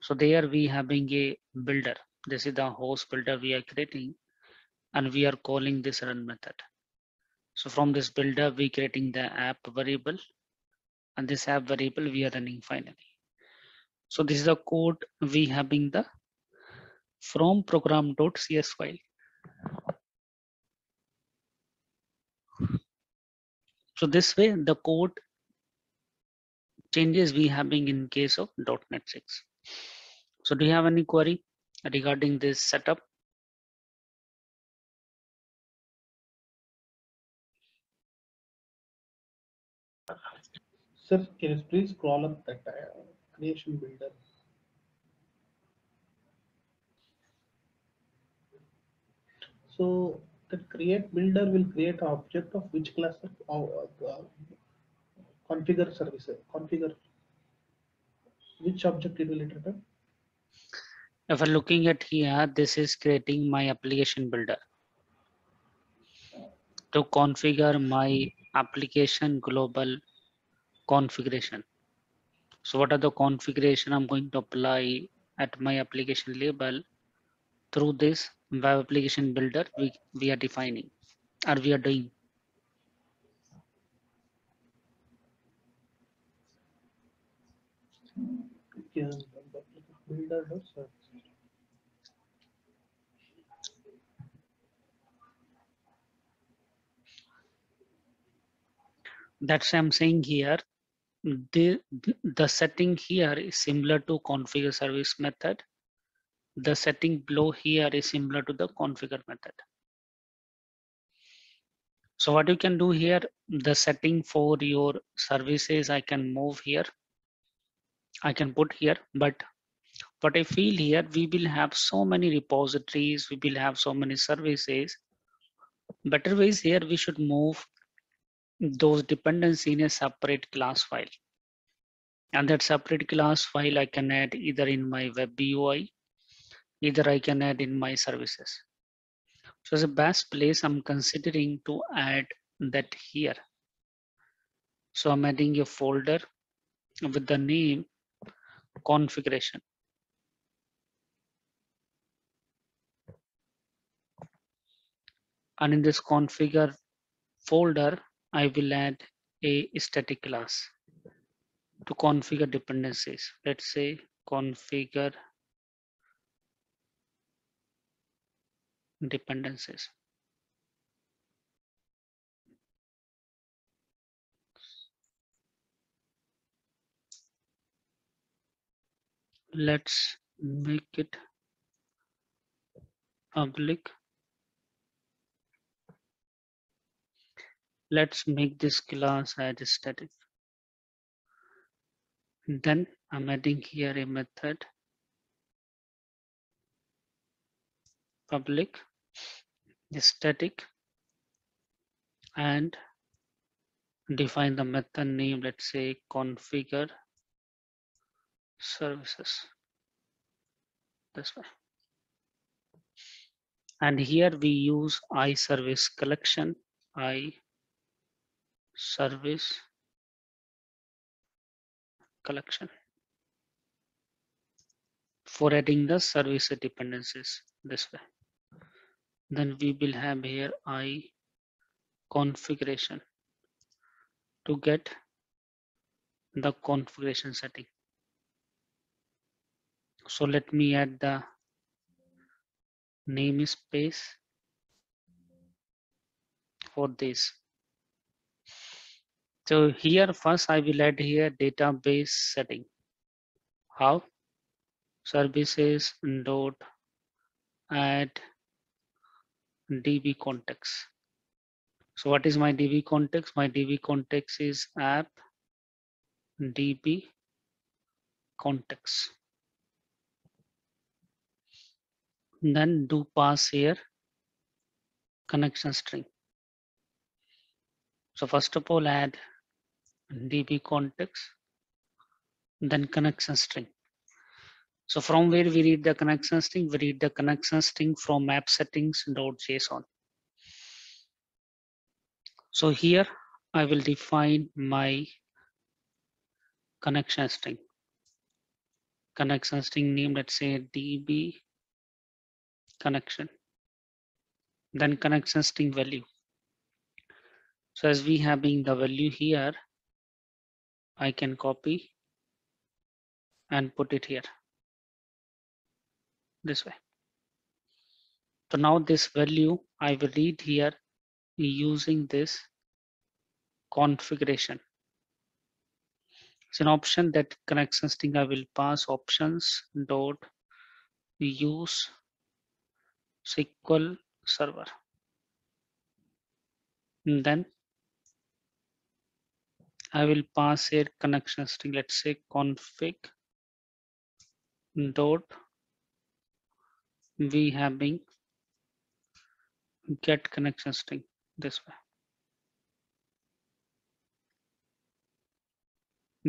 so there we having a builder. This is the host builder we are creating and we are calling this run method. So from this builder, we creating the app variable and this app variable we are running finally. So this is the code we having the from program.cs file. So this way the code changes we having in case of .NET 6. So do you have any query regarding this setup? Sir, can you please scroll up that uh, creation builder? So the create builder will create an object of which class of uh, uh, configure service, configure. Which object it will return? If we're looking at here, this is creating my application builder. To configure my application global configuration. So what are the configuration I'm going to apply at my application label through this web application builder we, we are defining or we are doing. That's why I'm saying here, the, the setting here is similar to configure service method. The setting below here is similar to the configure method. So what you can do here, the setting for your services, I can move here. I can put here, but what I feel here, we will have so many repositories, we will have so many services. Better ways here, we should move those dependencies in a separate class file. And that separate class file I can add either in my web UI, either I can add in my services. So the best place I'm considering to add that here. So I'm adding a folder with the name configuration. And in this configure folder, I will add a static class to configure dependencies. Let's say configure dependencies. Let's make it public. Let's make this class as static. Then I'm adding here a method. Public static and define the method name let's say configure services. This way. And here we use i service collection i service collection. For adding the service dependencies this way. Then we will have here i configuration to get the configuration setting. So let me add the namespace for this So here first I will add here database setting. How? Services dot add DB context. So what is my DB context? My DB context is app DB context. Then do pass here connection string. So first of all add DB context, then connection string. So from where we read the connection string, we read the connection string from map app settings.json. So here I will define my connection string. Connection string name, let's say DB connection. Then connection string value. So as we having the value here, I can copy and put it here this way. So now this value I will read here using this configuration. It's an option that connection string I will pass options dot use SQL server. And then I will pass a connection string, let's say config dot we having get connection string this way.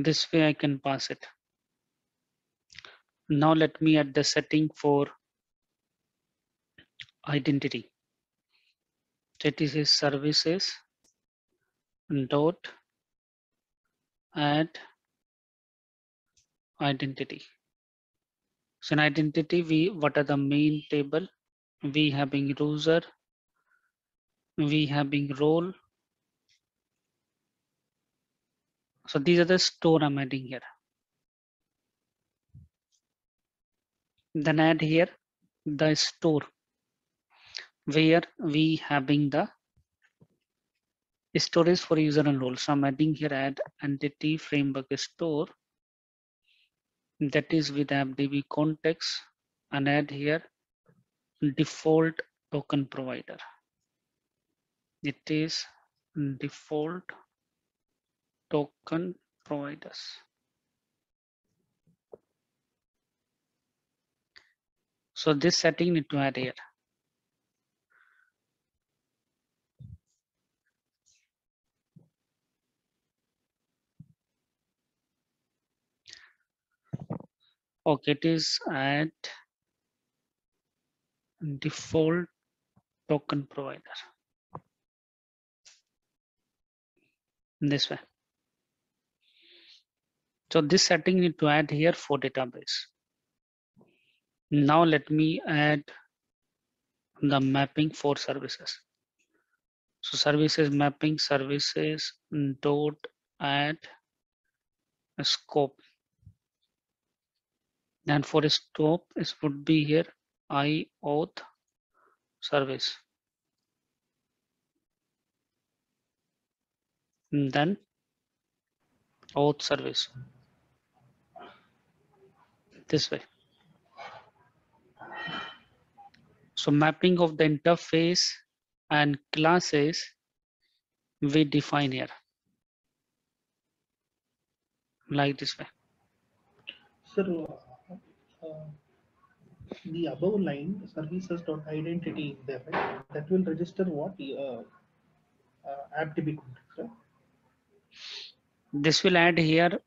This way I can pass it. Now let me add the setting for identity. That is is services dot add identity. So in identity, we what are the main table? We having user, we having role. So these are the store I'm adding here. Then add here the store where we having the storage for user and role. So I'm adding here add entity framework store that is with AppDB context and add here default token provider. It is default token providers. So this setting need to add here. Okay, it is at default token provider. This way. So this setting need to add here for database. Now let me add the mapping for services. So services mapping services dot add scope and for a scope it would be here i auth service. And then auth service. This way. So mapping of the interface and classes we define here. Like this way the above line services dot identity there, right? That will register what? Uh, uh, AppDB context, right? this will add here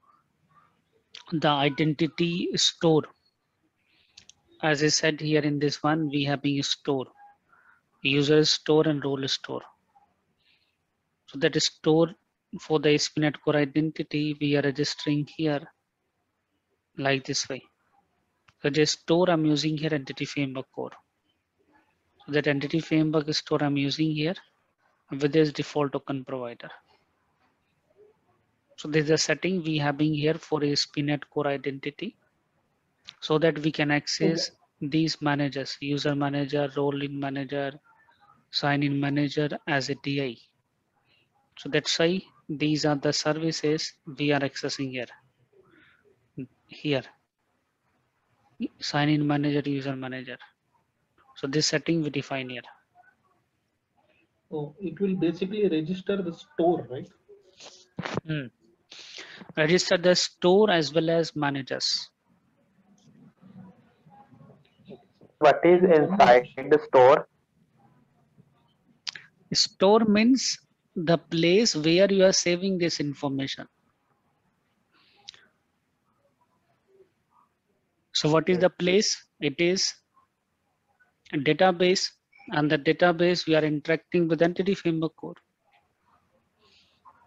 the identity store as i said here in this one we have a store user store and role store so that is store for the ASP.NET Core identity we are registering here like this way so just store i'm using here entity framework core so that entity framework store i'm using here with this default token provider so there's a setting we having here for ASP.NET Core Identity so that we can access these managers, user manager, role in manager, sign in manager as a DI. So that's why these are the services we are accessing here. Here. Sign in manager, user manager. So this setting we define here. Oh, it will basically register the store, right? Hmm. Register the store as well as managers. What is inside the store? Store means the place where you are saving this information. So what is the place? It is a database and the database we are interacting with entity framework core.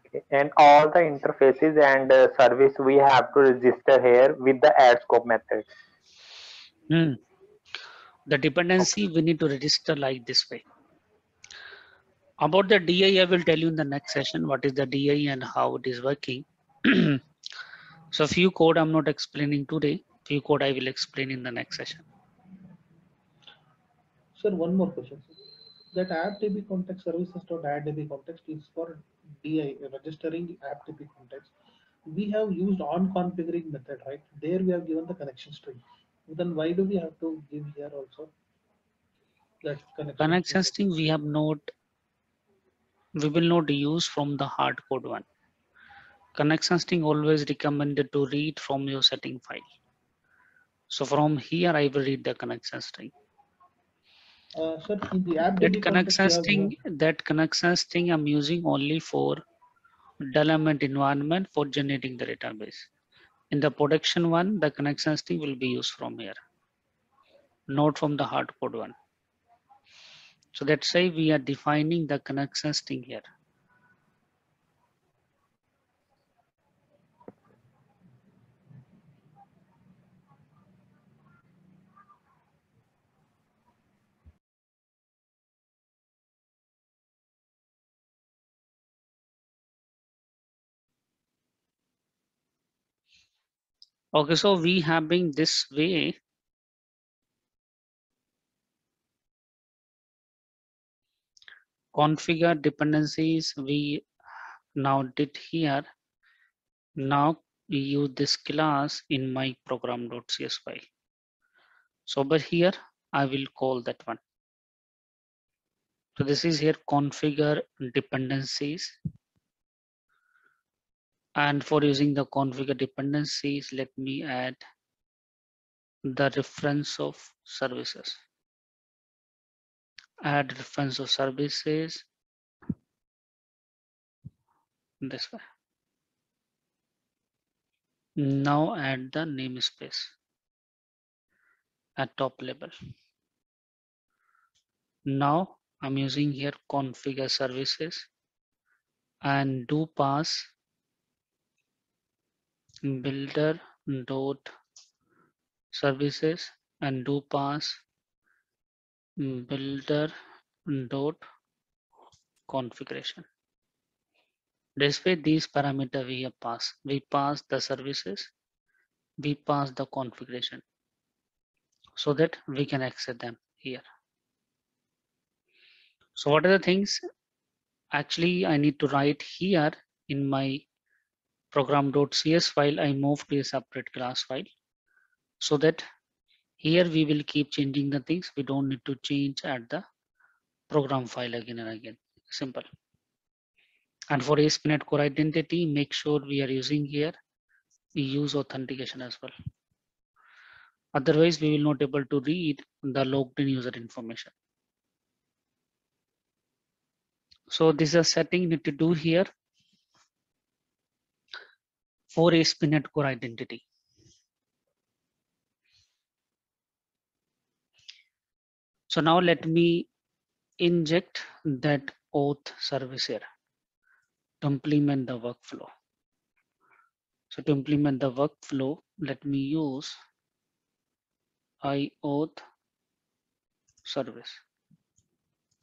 Okay, And all the interfaces and uh, service we have to register here with the add scope method. Hmm. The dependency we need to register like this way. About the DI, I will tell you in the next session what is the DI and how it is working. so few code I'm not explaining today. Code I will explain in the next session. Sir, one more question. That app.db context services dot add.db context is for DI, registering app.db context. We have used on configuring method, right? There we have given the connection string. Then why do we have to give here also? That connection. Connection string we have not, we will not use from the hard code one. Connection string always recommended to read from your setting file. So from here I will read the connection string. Uh, sir, the app. That connection string, that connection string I'm using only for development environment for generating the database. In the production one, the connection string will be used from here, not from the hard code one. So that's why we are defining the connection string here. Okay, so we have been this way. Configure dependencies we now did here. Now we use this class in my program.cs file. So but here, I will call that one. So this is here configure dependencies. And for using the configure dependencies, let me add the reference of services. Add reference of services. This way. Now add the namespace at top level. Now I'm using here configure services and do pass builder dot services and do pass. Mm, builder dot configuration. This way these parameter we have passed we pass the services. We pass the configuration so that we can access them here. So what are the things? Actually i need to write here in my program.cs file, I move to a separate class file so that here we will keep changing the things. We don't need to change at the program file again and again. Simple. And for ASP.NET Core Identity, make sure we are using here, we use authentication as well. Otherwise, we will not able to read the logged in user information. So this is a setting you need to do here for ASP.NET Core Identity. So now let me inject that auth service here to implement the workflow. So to implement the workflow, let me use IAuth service.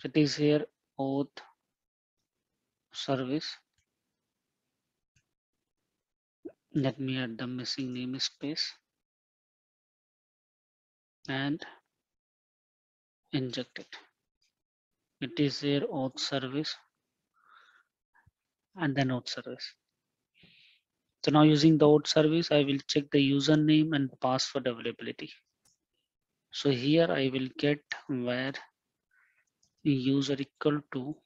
So it is here auth service let me add the missing namespace and inject it. It is there auth service and the node service. So now using the node service, I will check the username and password availability. So here I will get where user equal to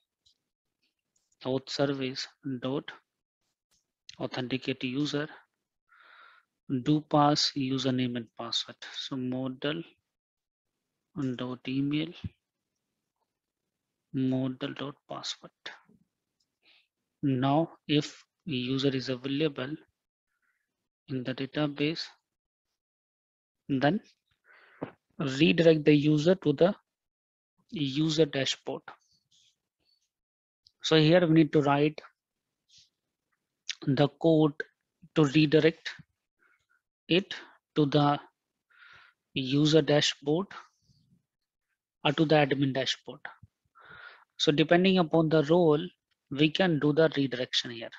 node service dot authenticate user do pass username and password. So model dot email model dot password. Now if user is available in the database, then redirect the user to the user dashboard. So here we need to write the code to redirect it to the user dashboard or to the admin dashboard. So depending upon the role, we can do the redirection here.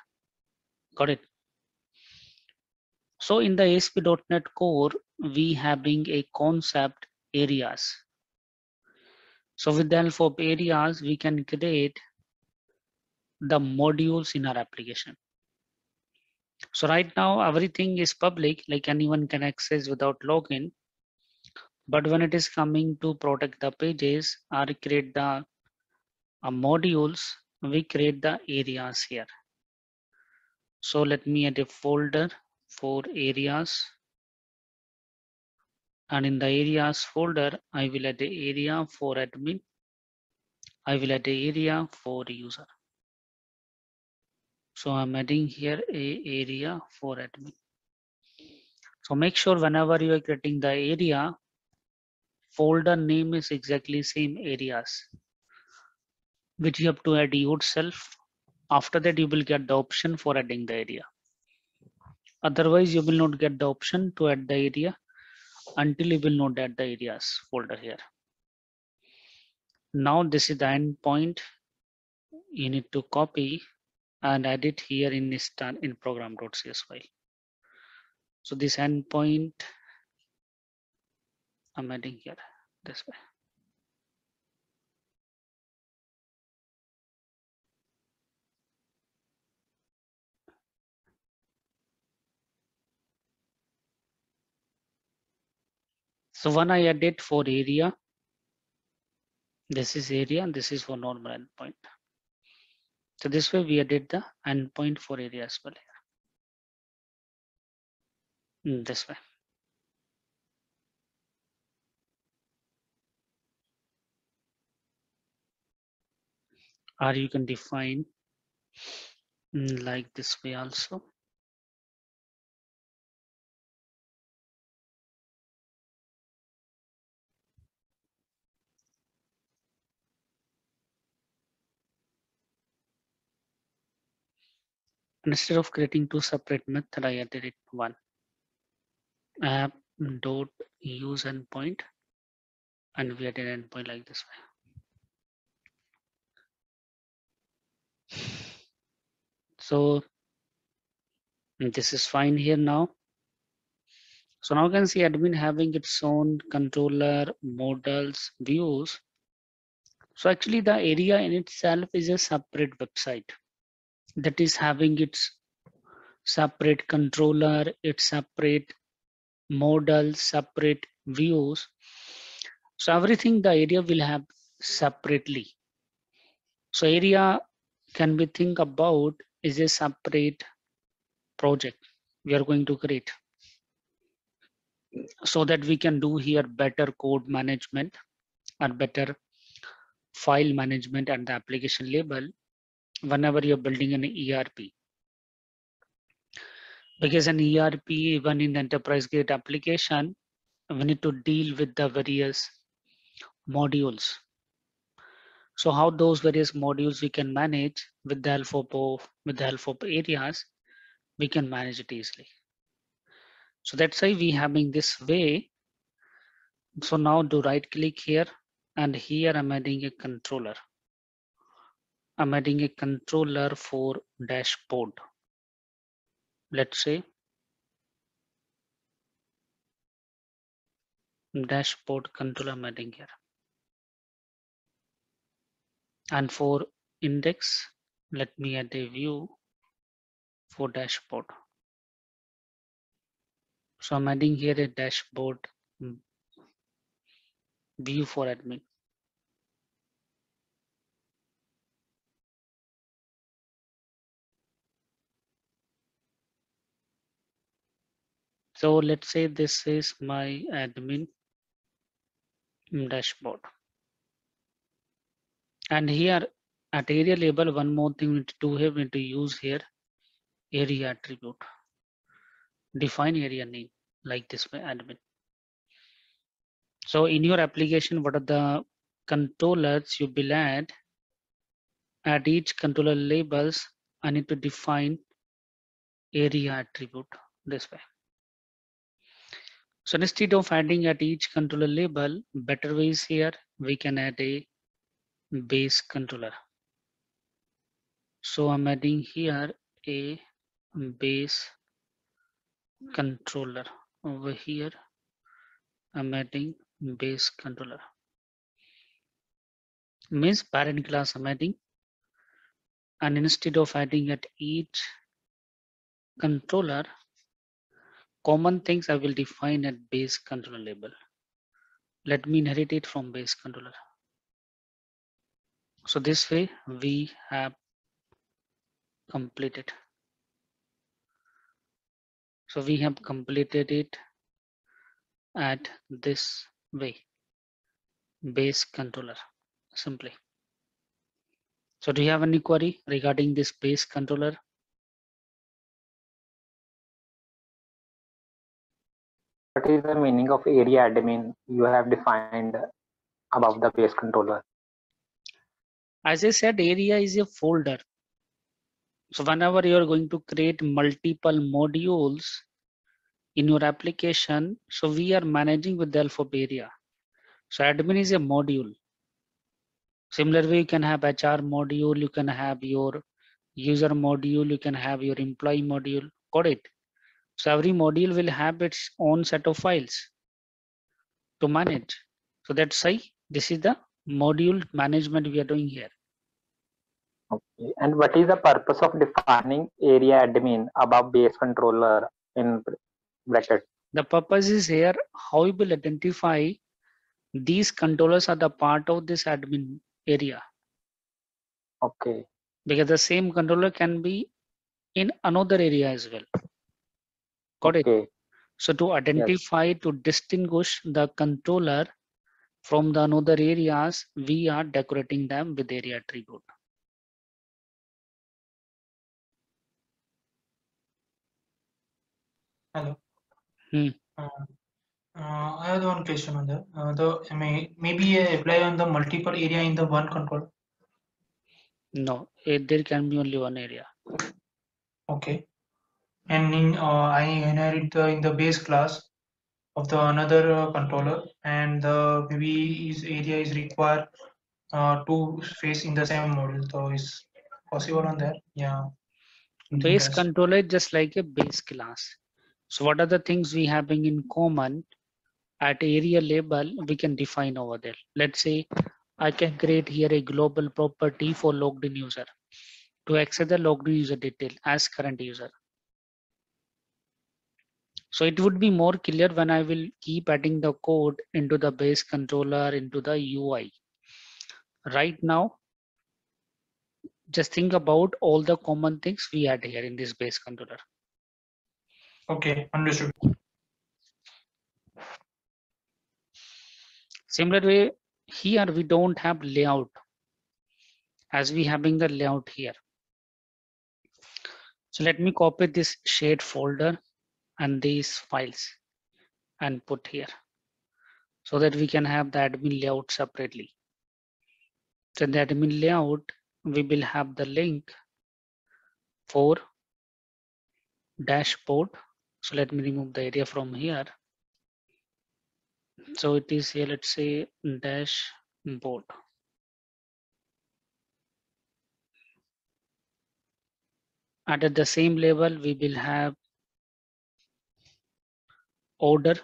Got it? So in the ASP.NET Core, we having a concept areas. So with the help of areas, we can create the modules in our application. So right now everything is public, like anyone can access without login. But when it is coming to protect the pages or create the uh, modules, we create the areas here. So let me add a folder for areas. And in the areas folder, I will add the area for admin. I will add the area for user. So I'm adding here a area for admin. So make sure whenever you are creating the area, folder name is exactly same areas, which you have to add yourself. After that, you will get the option for adding the area. Otherwise, you will not get the option to add the area until you will not add the areas folder here. Now this is the end point. You need to copy and add it here in this in program.cs file. So this endpoint I'm adding here this way. So when I added for area, this is area and this is for normal endpoint. So this way we added the endpoint for area as well here. Mm, This way. Or you can define mm, like this way also. Instead of creating two separate method, I added it one. App dot use endpoint, and we added endpoint like this way. So this is fine here now. So now you can see admin having its own controller, models, views. So actually the area in itself is a separate website that is having its separate controller, its separate model, separate views. So everything the area will have separately. So area can be think about is a separate project we are going to create so that we can do here better code management and better file management at the application level whenever you're building an ERP. Because an ERP, even in the enterprise grade application, we need to deal with the various modules. So how those various modules we can manage with the help of with the help of areas, we can manage it easily. So that's why we having this way. So now do right click here and here I'm adding a controller. I'm adding a controller for dashboard. Let's say dashboard controller I'm adding here. And for index, let me add a view for dashboard. So I'm adding here a dashboard mm, view for admin. So let's say this is my admin dashboard. And here at area label, one more thing we need to do here, we need to use here area attribute. Define area name like this way admin. So in your application, what are the controllers you will add? At each controller labels, I need to define area attribute this way. So instead of adding at each controller label, better ways here, we can add a base controller. So I'm adding here a base controller over here. I'm adding base controller. Means parent class I'm adding. And instead of adding at each controller, common things I will define at base controller label. Let me inherit it from base controller. So this way we have completed. So we have completed it at this way, base controller simply. So do you have any query regarding this base controller? What is the meaning of area admin you have defined above the base controller? As I said, area is a folder. So whenever you are going to create multiple modules in your application, so we are managing with the help of area. So admin is a module. Similar way, you can have HR module, you can have your user module, you can have your employee module, got it? So every module will have its own set of files to manage. So that's why this is the module management we are doing here. Okay. And what is the purpose of defining area admin above base controller in bracket? The purpose is here how you will identify these controllers are the part of this admin area Okay. because the same controller can be in another area as well. Got it? So to identify, to distinguish the controller from the another areas, we are decorating them with area attribute. Hello. Hmm. Uh, uh, I have one question on that. Uh, the may maybe uh, apply on the multiple area in the one controller. No, it, there can be only one area. Okay. And in uh, I inherit the in the base class of the another uh, controller, and the maybe is area is required uh, to face in the same model. So it's possible on that? Yeah. Base controller is just like a base class. So what are the things we having in common? At area label, we can define over there. Let's say I can create here a global property for logged in user to access the logged in user detail as current user. So it would be more clear when I will keep adding the code into the base controller into the UI. Right now, just think about all the common things we add here in this base controller. Okay, understood. Similar way, here we don't have layout as we having the layout here. So let me copy this shared folder and these files and put here so that we can have the admin layout separately. So in the admin layout, we will have the link for dashboard. So let me remove the area from here. So it is here, let's say dashboard. And at the same level, we will have order.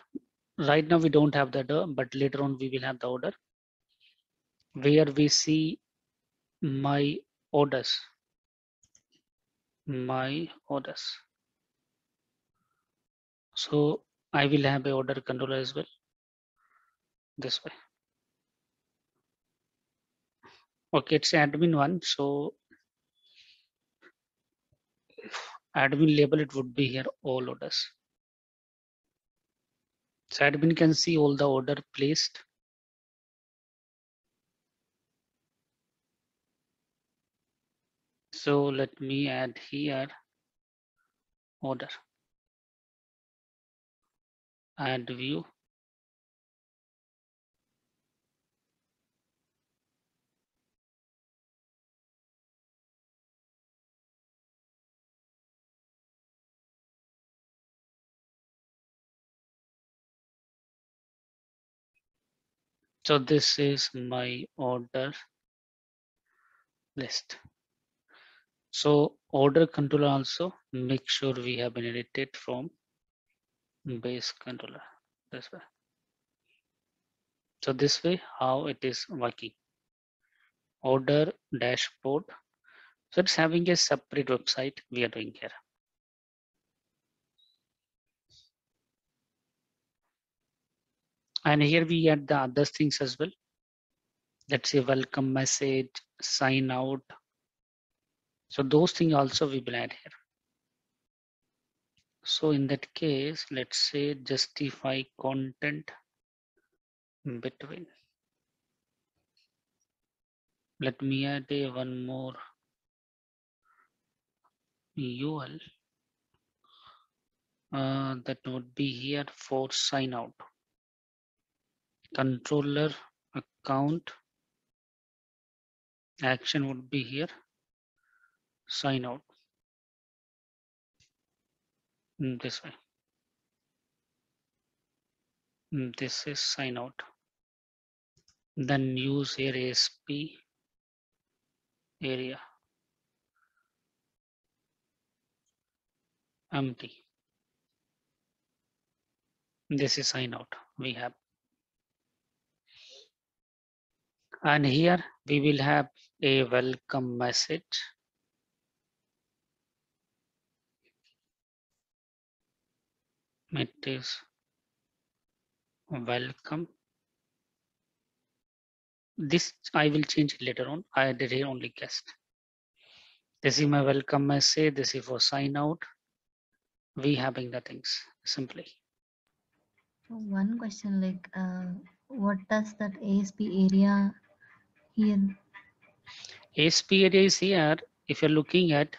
Right now, we don't have that, uh, but later on we will have the order where we see my orders. my orders. So I will have a order controller as well. This way. Okay, it's admin one, so admin label, it would be here all orders. So admin can see all the order placed. So let me add here order. Add view. So this is my order list. So order controller also make sure we have been edited from base controller this way. So this way how it is working. Order dashboard. So it's having a separate website we are doing here. And here we add the other things as well. Let's say welcome message, sign out. So those things also we will add here. So in that case, let's say justify content between. Let me add a one more UL. Uh, that would be here for sign out. Controller account action would be here. Sign out. Mm, this way. Mm, this is sign out. Then use here asp area. Empty. This is sign out. We have and here we will have a welcome message. It is welcome. This i will change later on. I did here only guest. This is my welcome message. This is for sign out. We having the things simply. One question like, uh, what does that ASP area here? asp area is here if you're looking at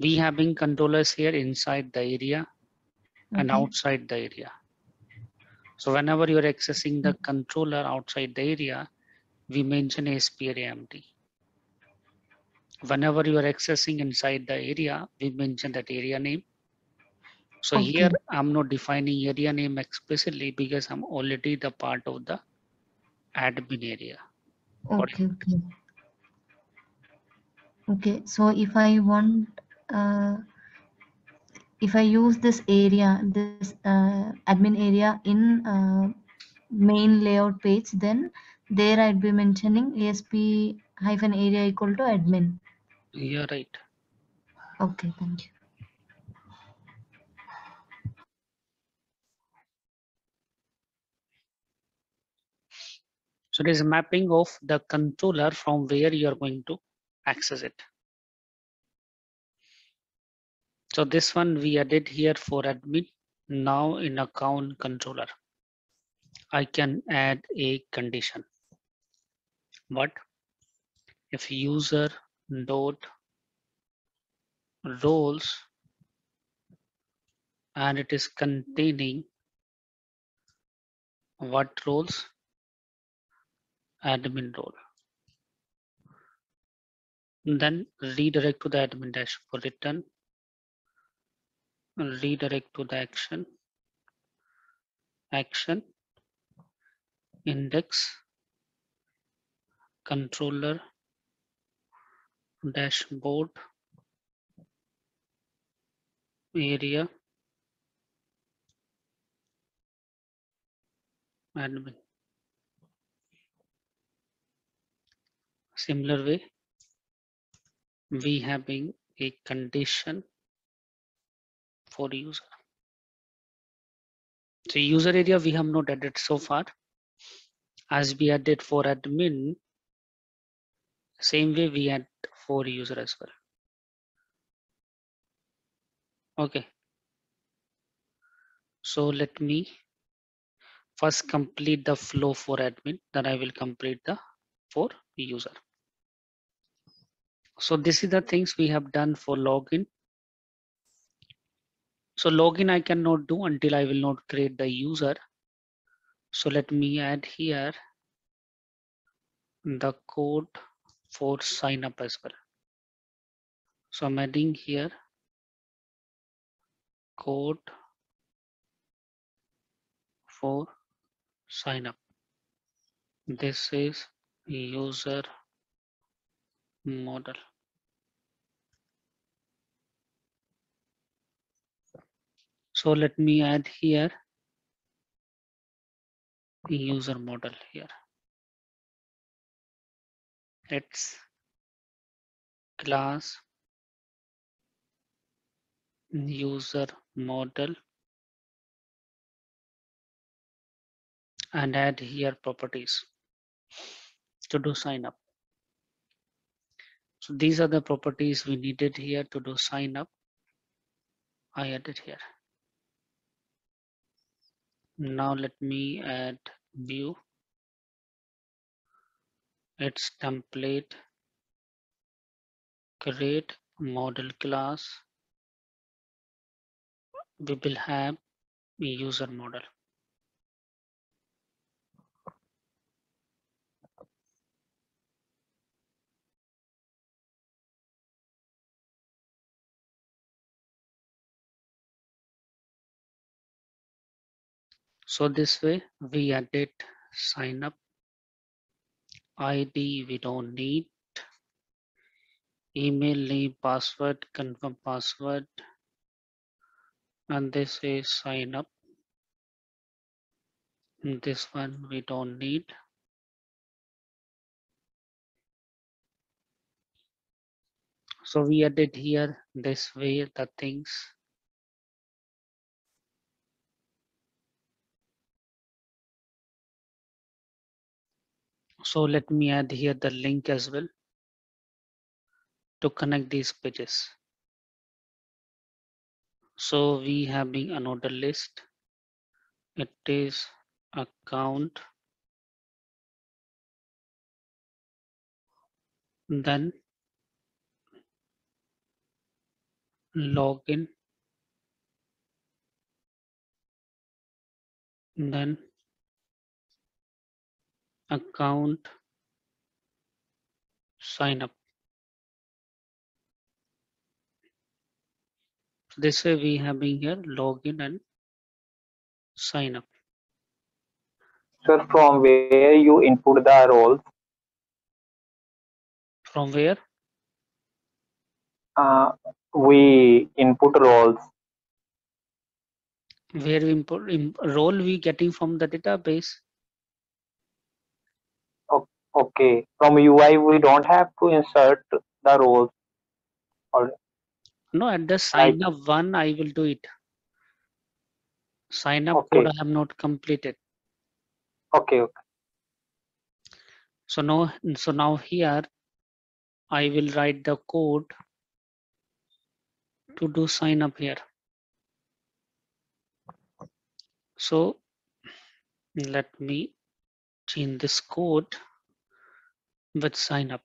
we having controllers here inside the area and outside the area. So whenever you're accessing the controller outside the area, we mention ASP area empty. Whenever you are accessing inside the area, we mention that area name. So Okay. here I'm not defining area name explicitly because I'm already the part of the admin area. Okay, okay. Okay, so if I want, uh, if I use this area, this uh, admin area in uh, main layout page, then there I'd be mentioning ASP hyphen area equal to admin. You're right. Okay, thank you. So there's a mapping of the controller from where you are going to access it. So this one we added here for admin. Now in account controller, I can add a condition. What if user dot roles and it is containing what roles admin role. Then redirect to the admin dashboard return. Redirect to the action. Action. Index. Controller. Dashboard. Area. Admin. Similar way, we having a condition for user. So user area we have not added so far. As we added for admin, same way we add for user as well. Okay. So let me first complete the flow for admin, then I will complete the for user. So this is the things we have done for login. So login I cannot do until I will not create the user. So let me add here the code for sign up as well. So I'm adding here code for sign up. This is user model. So let me add here the user model here. It's class user model and add here properties to do sign up. So these are the properties we needed here to do sign up. I added here. Now let me add view. Its template create model class. We will have user model. So this way we added sign up ID we don't need email name password confirm password and this is sign up. And this one we don't need. So we added here this way the things So let me add here the link as well to connect these pages. So we having another list. It is account. Then login. Then account sign up. So this way we having here login and sign up. Sir, from where you input the roles, From where? uh, we input roles. Where we import im- role we getting from the database. Okay, from UI we don't have to insert the roles. No, at the sign up one, I will do it. Sign up Okay. code I have not completed. Okay, okay. So now, so now here, I will write the code to do sign up here. So let me change this code with sign up.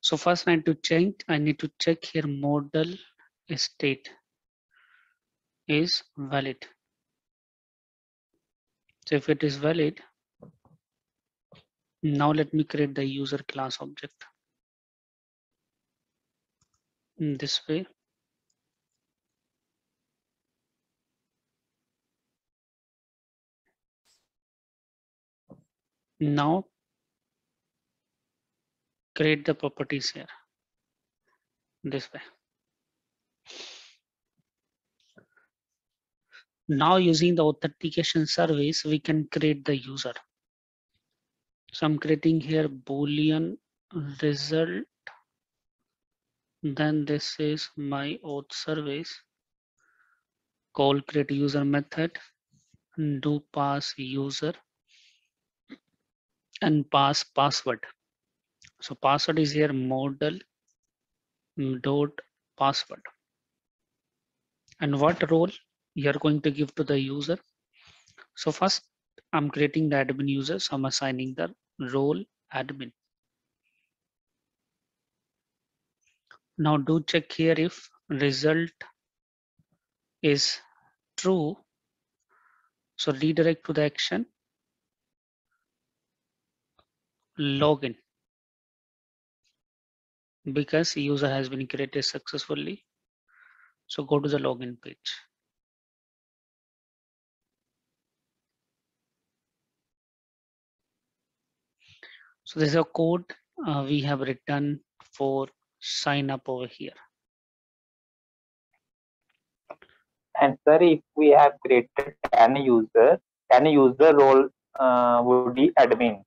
So first I need to check, I need to check here model state is valid. So if it is valid, now let me create the user class object. In this way. Now create the properties here. This way. Now using the authentication service, we can create the user. So I'm creating here boolean result Then this is my auth service. Call create user method. Do pass user and pass password. So password is here model mm, dot password. And what role you are going to give to the user? So first I'm creating the admin user, so I'm assigning the role admin. Now do check here if result is true. So redirect to the action login because user has been created successfully. So go to the login page. So there's a code uh, we have written for sign up over here. And sir, if we have created 10 user, 10 user role uh, would be admin.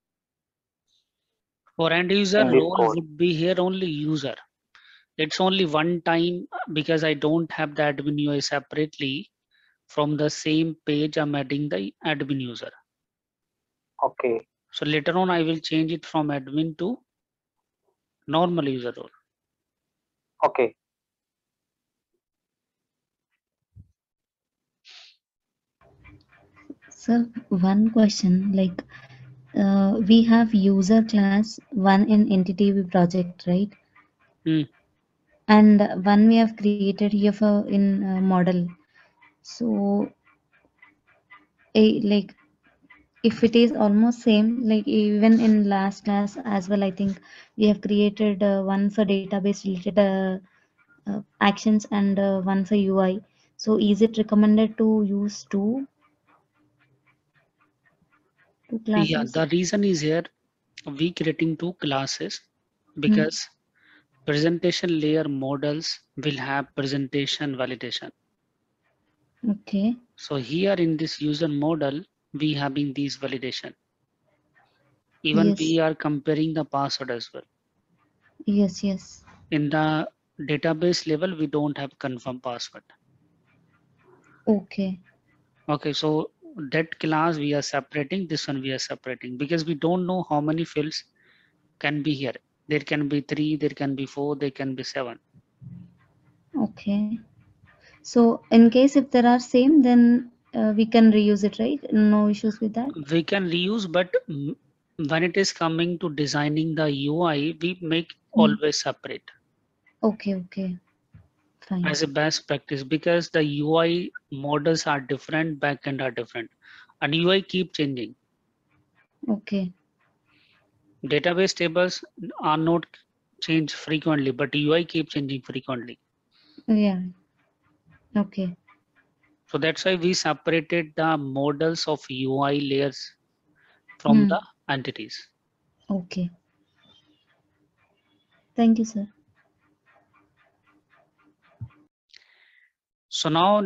For end user in this role code. would be here only user. It's only one time because I don't have the admin UI separately. From the same page, I'm adding the admin user. Okay. So later on, I will change it from admin to normal user role. Okay. Sir, one question, like, uh, we have user class, one in entity project, right? Hmm. And one we have created here for in uh, model. So, a, like, if it is almost same, like even in last class as well, I think we have created uh, one for database related uh, uh, actions and uh, one for UI. So is it recommended to use two? Two Yeah, the reason is here we creating two classes hmm. because presentation layer models will have presentation validation. Okay. So here in this user model, we having these validation. Even Yes. we are comparing the password as well. Yes, yes. In the database level, we don't have confirm password. Okay. Okay, so that class we are separating, this one we are separating because we don't know how many fields can be here. There can be three, there can be four, there can be seven. Okay. So in case if there are same, then uh, we can reuse it, right? No issues with that? We can reuse, but mm, when it is coming to designing the UI, we make Hmm. always separate Okay, okay. As a best practice because the UI models are different, backend are different, and UI keep changing. Okay. Database tables are not change frequently, but UI keep changing frequently. Yeah. Okay. So that's why we separated the models of UI layers from Hmm. the entities. Okay. Thank you, sir. So now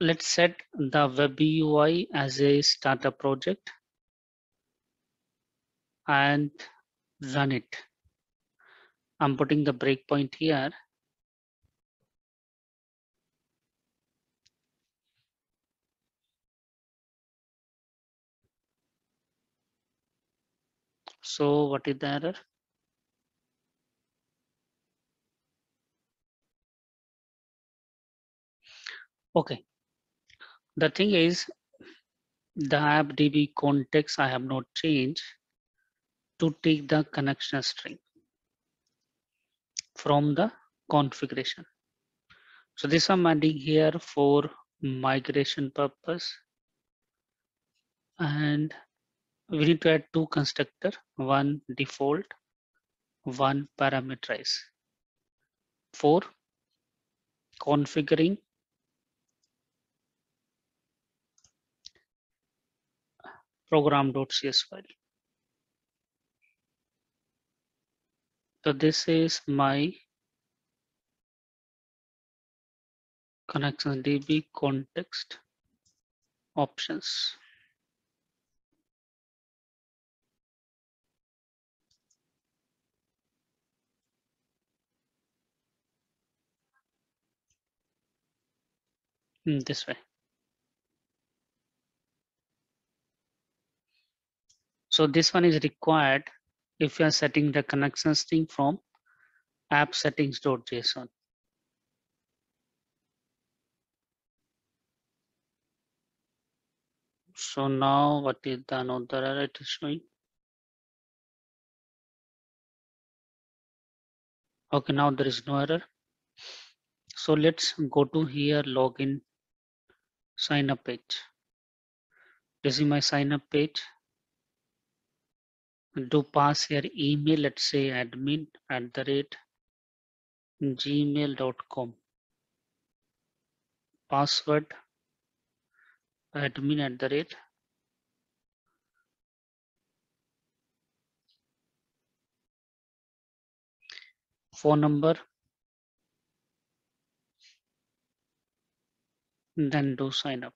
let's set the web UI as a starter project and run it. I'm putting the breakpoint here. So what is the error? Okay. The thing is the app DB context I have not changed to take the connection string from the configuration. So this I'm adding here for migration purpose. And we need to add two constructor, one default, one parameterize for configuring program.cs file. So this is my connection DB context options. In this way. So this one is required if you are setting the connection string from app settings.json. So now what is the another error it is showing? Okay, now there is no error. So let's go to here, login, sign up page. This is my sign up page. Do pass your email, let's say admin at the rate gmail.com. Password admin at the rate phone number then do sign up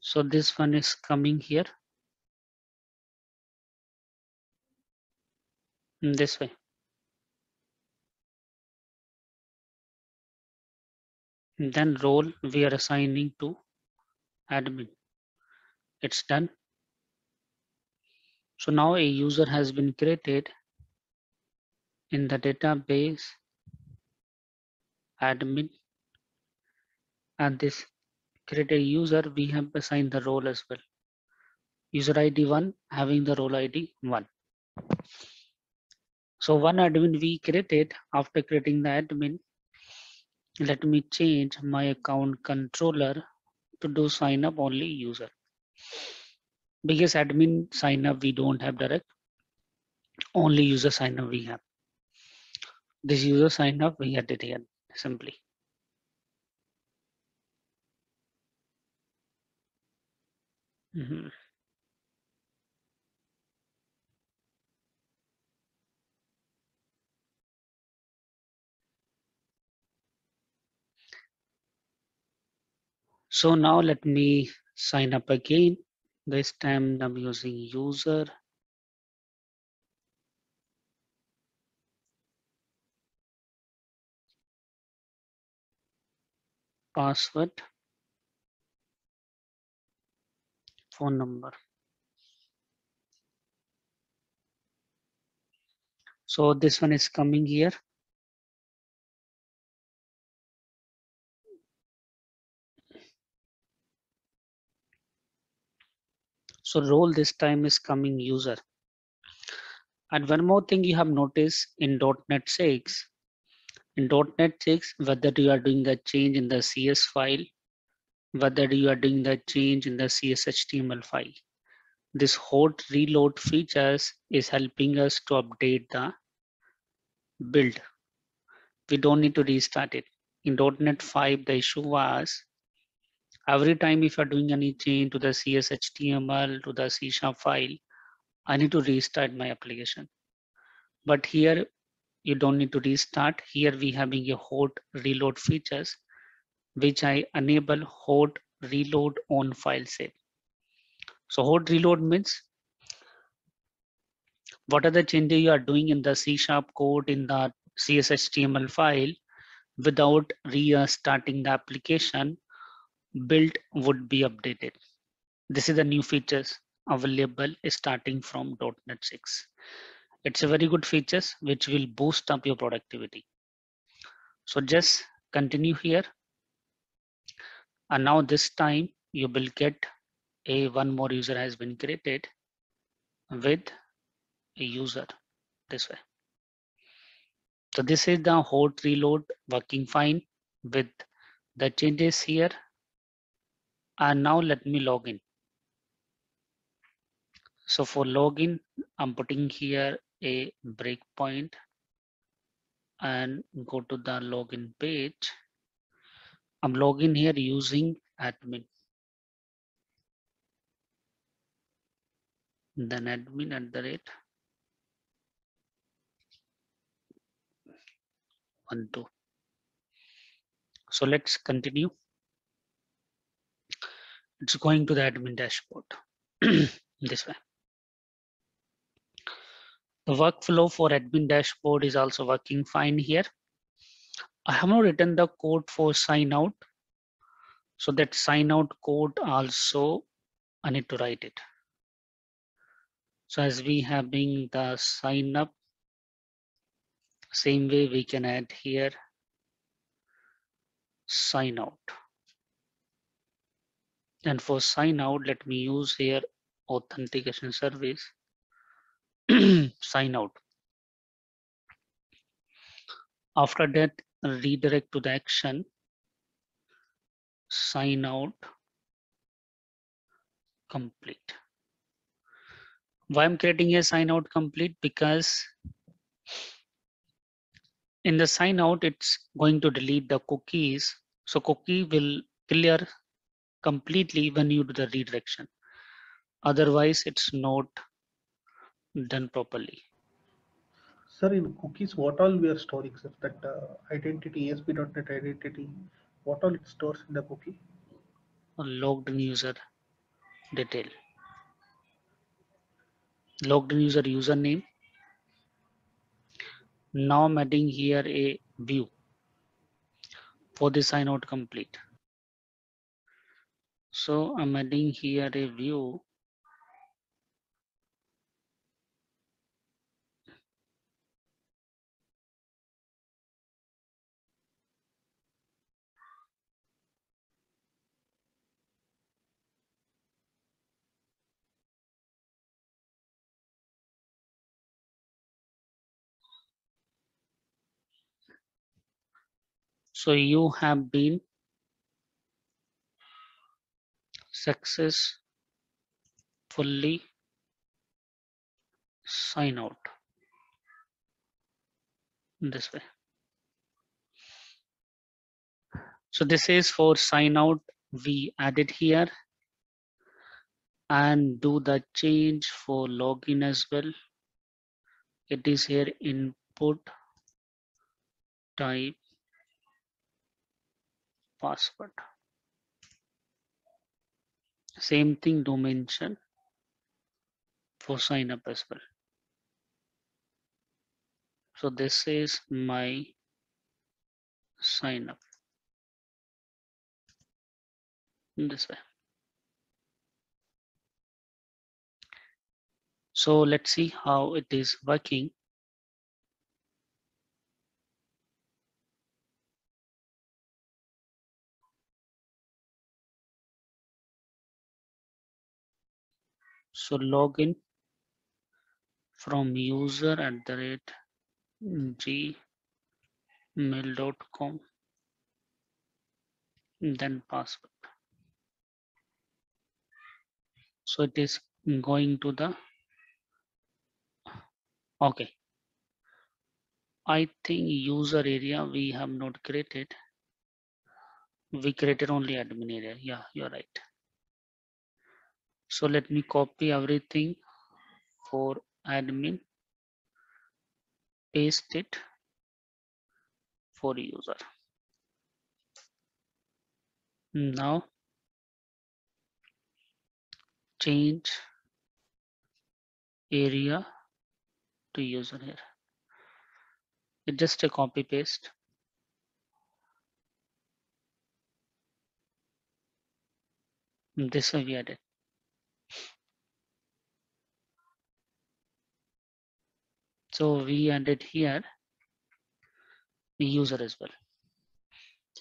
so this one is coming here Mm, this way. Then role we are assigning to admin. It's done. So now a user has been created in the database admin. And this created user we have assigned the role as well. User id 1 having the role id 1 so one admin we created after creating the admin let me change my account controller to do sign up only user. Because admin sign up we don't have direct only user sign up we have. This user sign up we added here simply. Mhm. So now let me sign up again. This time I'm using user. Password. Phone number. So this one is coming here. So role this time is coming user. And one more thing you have noticed in .NET 6, in .NET 6, whether you are doing the change in the CS file, whether you are doing the change in the CSHTML file, this hot reload features is helping us to update the build. We don't need to restart it. In .NET 5, the issue was every time if you're doing any change to the CSHTML to the C sharp file, I need to restart my application. But here you don't need to restart. Here we having a hot reload features, which I enable hot reload on file save. So hot reload means what are the changes you are doing in the C sharp code in the CSHTML file without restarting the application build would be updated. This is the new features available starting from .NET 6. It's a very good features which will boost up your productivity. So just continue here. And now this time you will get a one more user has been created with a user this way. So this is the hot reload working fine with the changes here and now let me log in. So for login, I'm putting here a breakpoint and go to the login page. I'm logging here using admin. Then admin at the rate one two. So let's continue it's going to the admin dashboard this way. The workflow for admin dashboard is also working fine here. I have not written the code for sign out. So that sign out code also I need to write it. So as we having the sign up, same way we can add here sign out. And for sign out, let me use here authentication service sign out. After that, redirect to the action sign out complete. Why I'm creating a sign out complete? Because in the sign out, it's going to delete the cookies. So cookie will clear completely when you do the redirection. Otherwise, it's not done properly. Sir, in cookies, what all we are storing, sir? That uh, identity, ASP.NET identity, what all it stores in the cookie? A logged in user detail. Logged in user username. Now I'm adding here a view for the sign out complete. So I'm adding here a view. So you have been successfully sign out in this way. So this is for sign out. We added here and do the change for login as well. It is here input type password. Same thing do mention for sign up as well. So this is my sign up in this way. So let's see how it is working. So login from user at the rate gmail.com then password. So it is going to the okay. I think user area we have not created. We created only admin area. Yeah, you're right. So let me copy everything for admin, paste it for user. Now change area to user here. It's just a copy paste. This way we added. So we added here the user as well.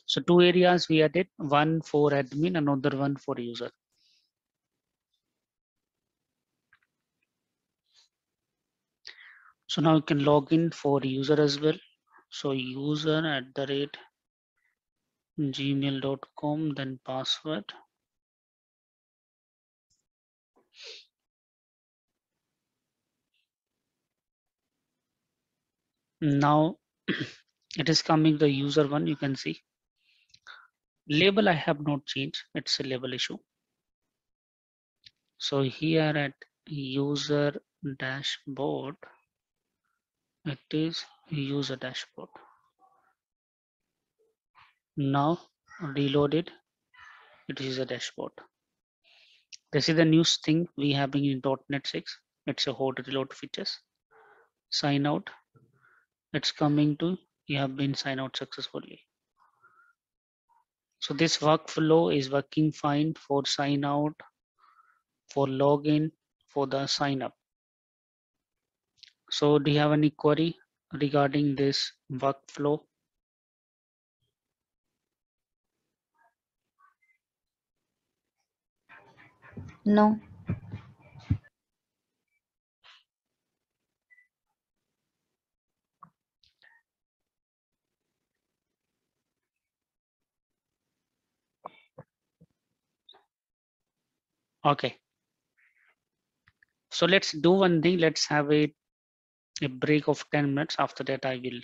So two areas we added, one for admin, another one for user. So now you can log in for user as well. So user at the rate gmail.com, then password. Now it is coming the user one, you can see. Label I have not changed, it's a label issue. So here at user dashboard, it is user dashboard. Now reloaded, it is a dashboard. This is the new thing we having in .NET 6. It's a hot reload features. Sign out. It's coming to you have been signed out successfully. So this workflow is working fine for sign out, for login, for the sign up. So do you have any query regarding this workflow? No. Okay. So let's do one thing. Let's have a, a break of 10 minutes. After that, I will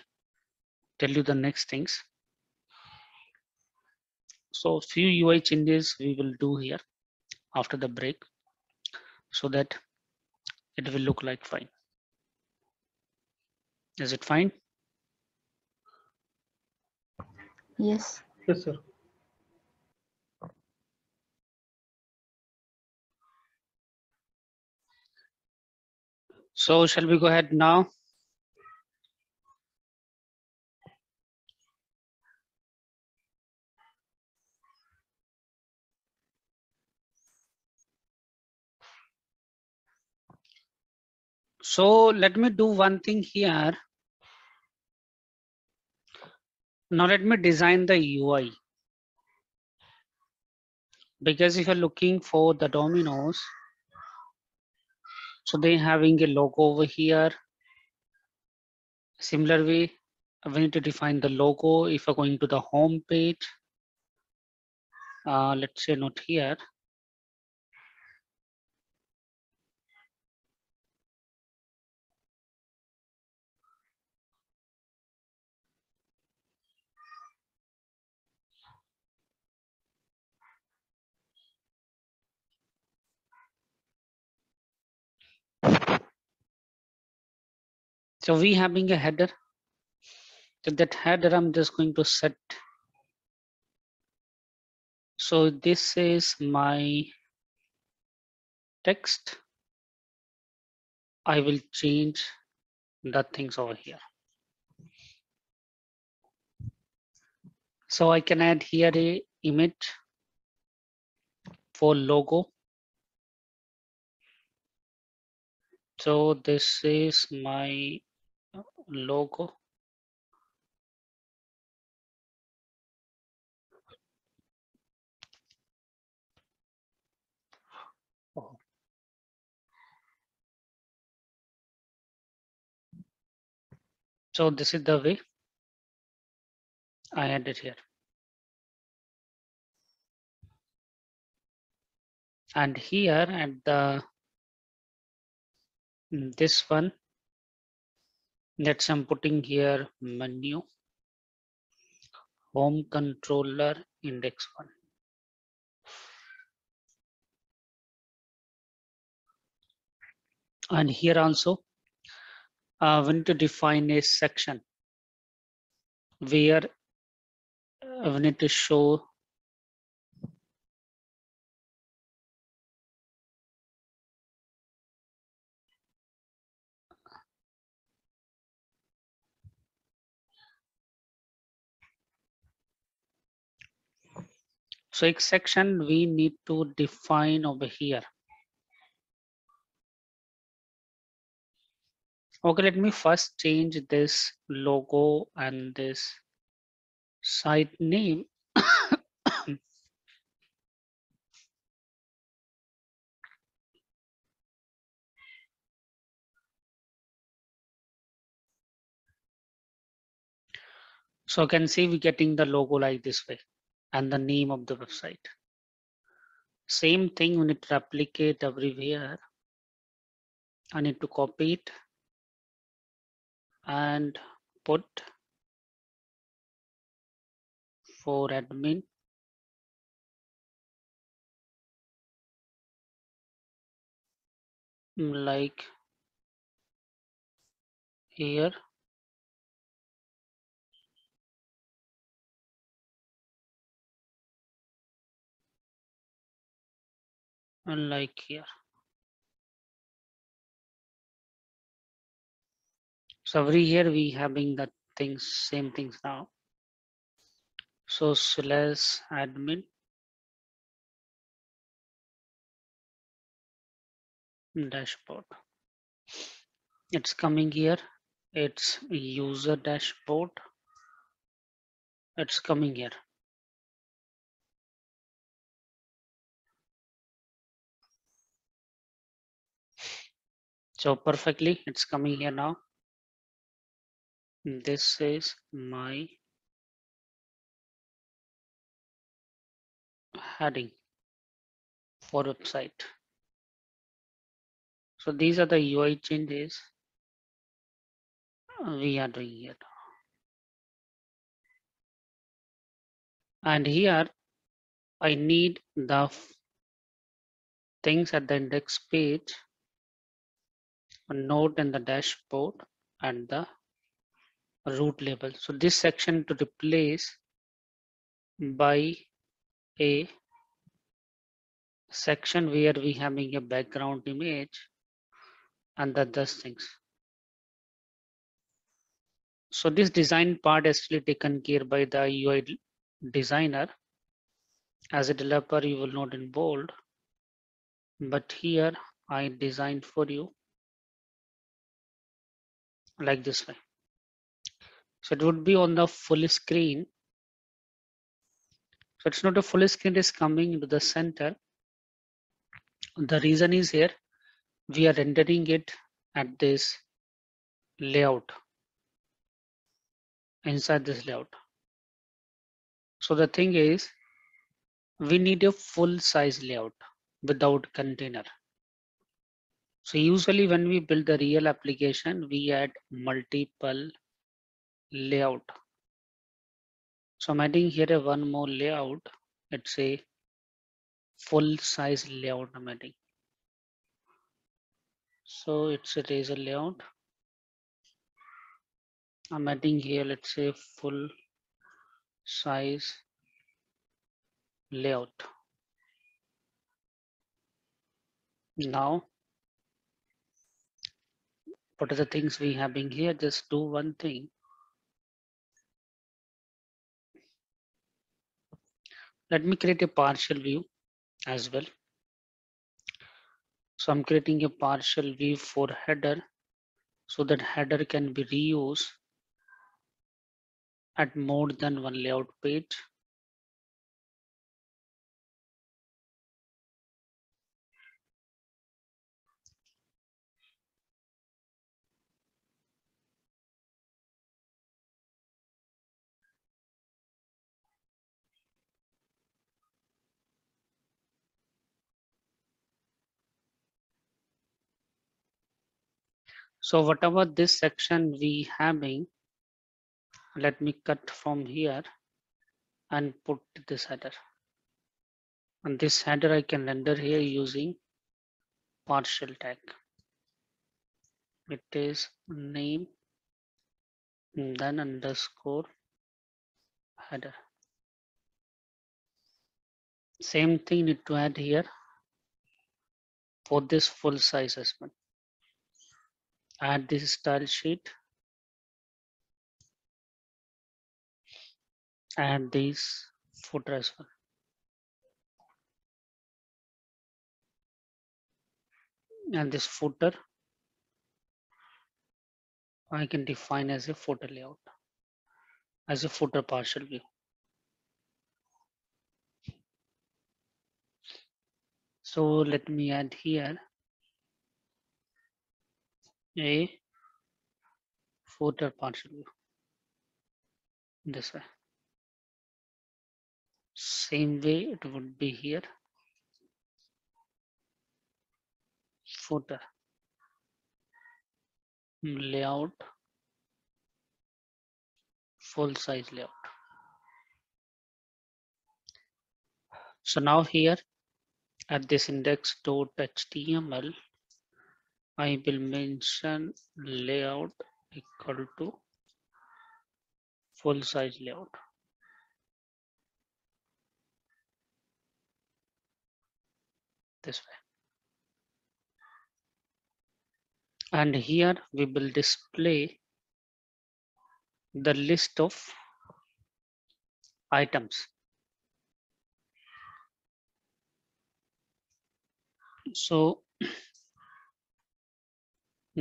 tell you the next things. So few UI changes we will do here after the break so that it will look like fine. Is it fine? Yes. Yes, sir. So shall we go ahead now? So let me do one thing here. Now let me design the UI. Because if you're looking for the Domino's, so they having a logo over here. Similar way, we need to define the logo if you're going to the home page. Uh, let's say not here. So we having a header. So that header I'm just going to set. So this is my text. I will change the things over here. So I can add here a image for logo. So this is my logo. So this is the way I added here. And here at the this one, let's I'm putting here menu, home controller index one. And here also, uh, we need to define a section where we need to show So each section we need to define over here. Okay, let me first change this logo and this site name. So you can see we're getting the logo like this way and the name of the website. Same thing we need to replicate everywhere. I need to copy it and put for admin like here and like here so every here we having the things, same things now. So slash admin dashboard. It's coming here. It's user dashboard. It's coming here. So perfectly, it's coming here now. This is my heading for website. So these are the UI changes we are doing here. And here I need the things at the index page, a note in the dashboard and the root level. So this section to replace by a section where we having a background image and the those things. So this design part actually taken care by the UI designer. As a developer, you will note in bold, but here I designed for you like this way. So it would be on the full screen. So it's not a full screen is coming into the center. The reason is here, we are rendering it at this layout inside this layout. So the thing is, we need a full size layout without container. So usually when we build the real application, we add multiple layout. So I'm adding here a one more layout. It's a full size layout I'm adding. So it's a razor layout. I'm adding here, let's say full size layout. Now, what are the things we have been here? Just do one thing. Let me create a partial view as well. So I'm creating a partial view for header so that header can be reused at more than one layout page. So whatever this section we having, let me cut from here and put this header. And this header I can render here using partial tag. It is name, then underscore header. Same thing need to add here for this full size as well. Add this style sheet. Add this footer as well. And this footer I can define as a footer layout, as a footer partial view. So let me add here a footer partial this way. Same way it would be here. Footer layout full size layout. So now here at this index.html, I will mention layout equal to full size layout. This way. And here we will display the list of items. So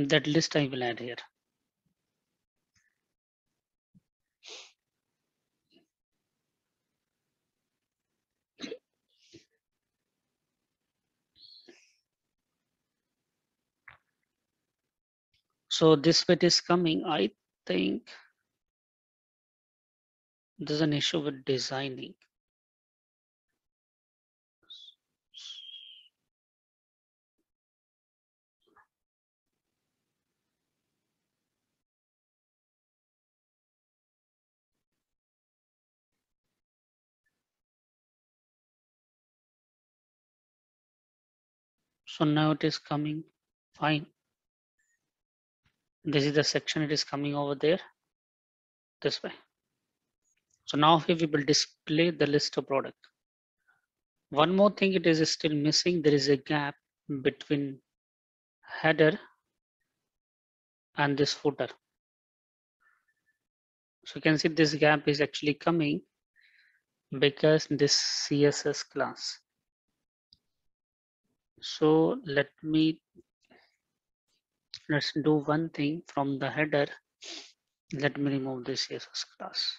that list I will add here. So this bit is coming, I think there's an issue with designing. So now it is coming fine. This is the section it is coming over there this way. So now if we will display the list of product. One more thing it is still missing. There is a gap between header and this footer. So you can see this gap is actually coming because this CSS class. So let me let's do one thing from the header. Let me remove this CSS class.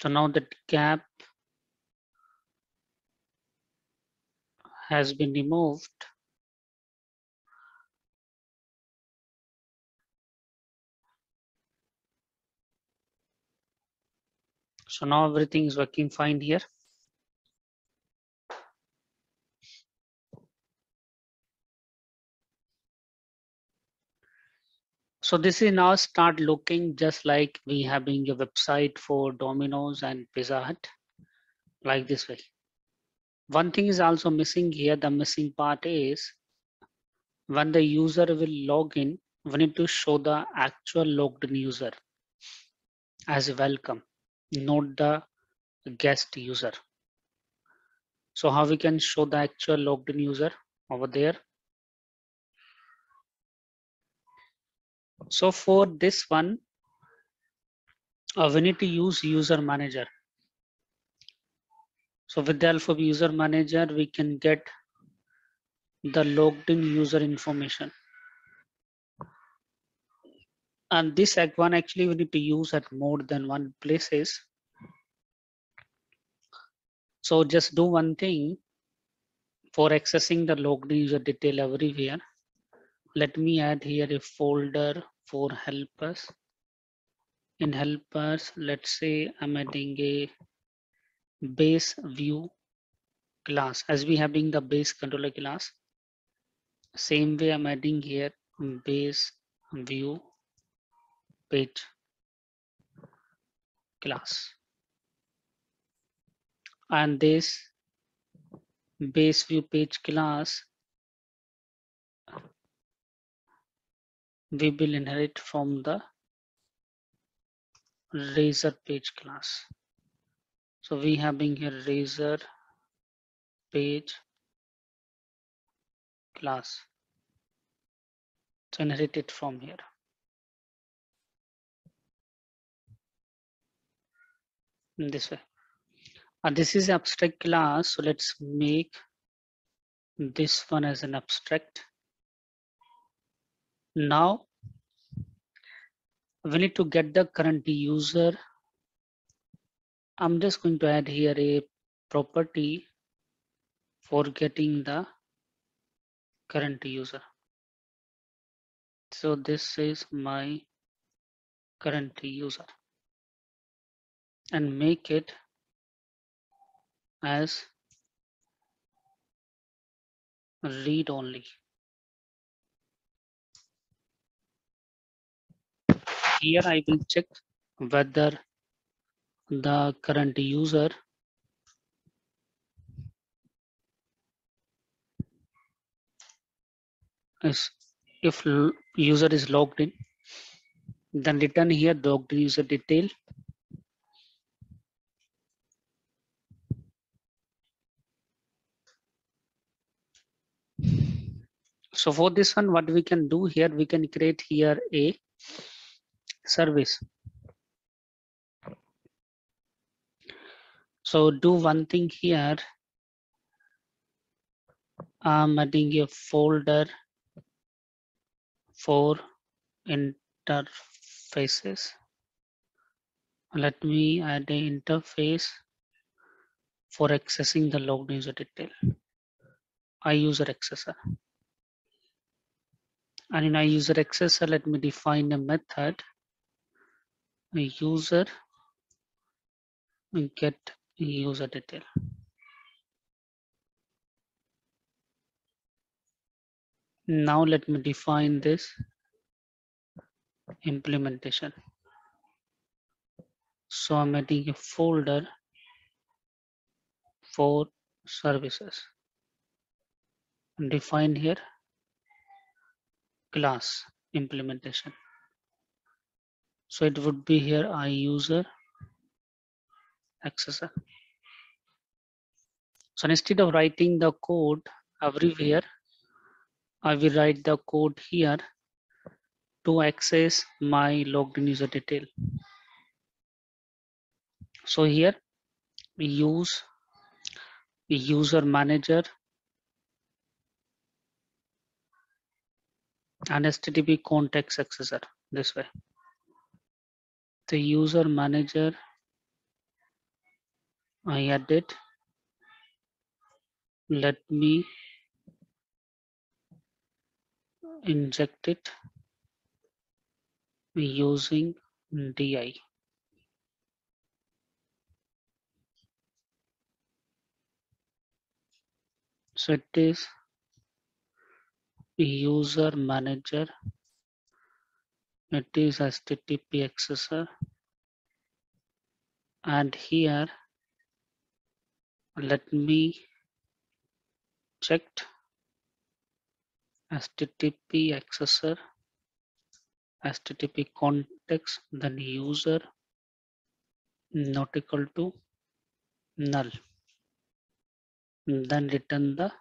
So now that gap has been removed. So now everything is working fine here. So this is now start looking just like we having a website for Domino's and Pizza Hut, like this way. One thing is also missing here. The missing part is when the user will log in, we need to show the actual logged in user as welcome, not the guest user. So how we can show the actual logged in user over there? So for this one, uh, we need to use user manager. So with the of user manager, we can get the logged in user information. And this one actually we need to use at more than one places. So just do one thing for accessing the logged user detail everywhere. Let me add here a folder for helpers. In helpers, let's say I'm adding a base view class as we having the base controller class. Same way I'm adding here base view page class. And this base view page class we will inherit from the razor page class. So we having here razor page class. So inherit it from here. In this way. And this is abstract class. So let's make this one as an abstract. Now we need to get the current user. I'm just going to add here a property for getting the current user. So this is my current user and make it as read only. Here I will check whether the current user is if user is logged in then return here logged user detail So for this one, what we can do here, we can create here a service. So do one thing here. I'm adding a folder for interfaces. Let me add an interface for accessing the logged user detail. I user accessor. And in our user accessor, let me define a method. A user get user detail. Now let me define this implementation. So I'm adding a folder for services. Define here class implementation. So it would be here I user accessor. So instead of writing the code everywhere, I will write the code here to access my logged in user detail. So here we use the user manager and HTTP context accessor this way. The user manager I added. Let me inject it using DI. So it is user manager. It is HTTP accessor. And here, let me checked HTTP accessor, HTTP context, then user not equal to null. Then return the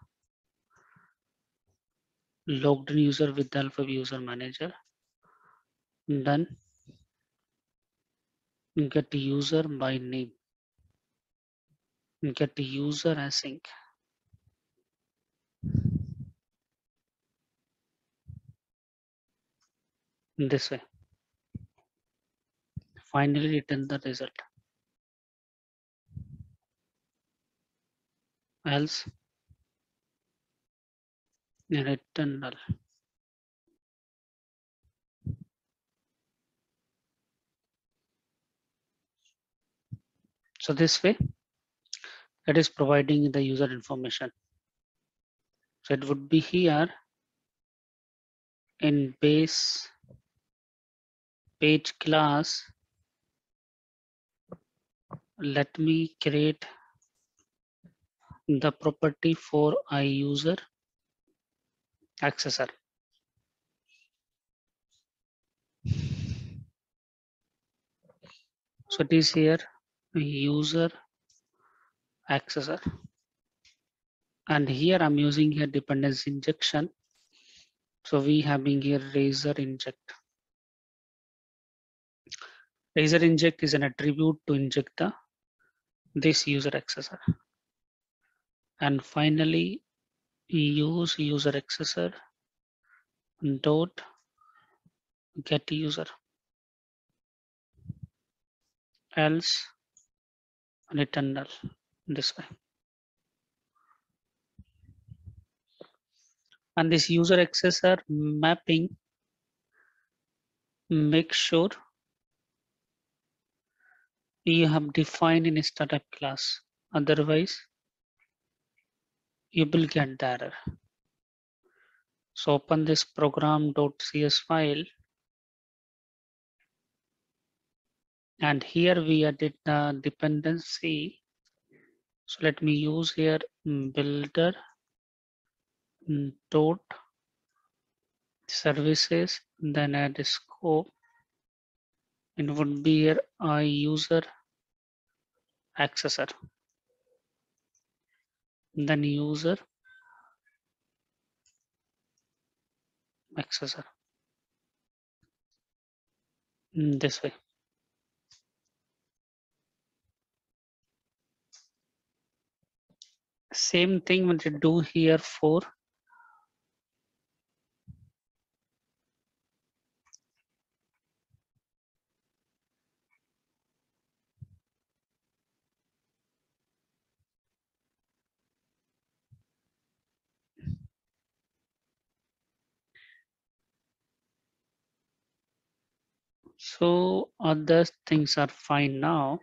logged in user with the help of user manager. Then get the user by name. Get the user async. This way. Finally return the result. Else return null. So this way, it is providing the user information. So it would be here in base page class. Let me create the property for iUser accessor. So it is here user accessor. And here I'm using here dependency injection. So we having here razor inject. Razor inject is an attribute to inject the this user accessor. And finally, use user accessor dot get user else return null this way. And this user accessor mapping make sure you have defined in a startup class. Otherwise, you will get the error. So open this program.cs file. And here we added the dependency. So let me use here mm, builder mm, dot services, then add scope. It would be here user accessor. Then user accessor. Mm, This way. Same thing when you do here for So other things are fine now.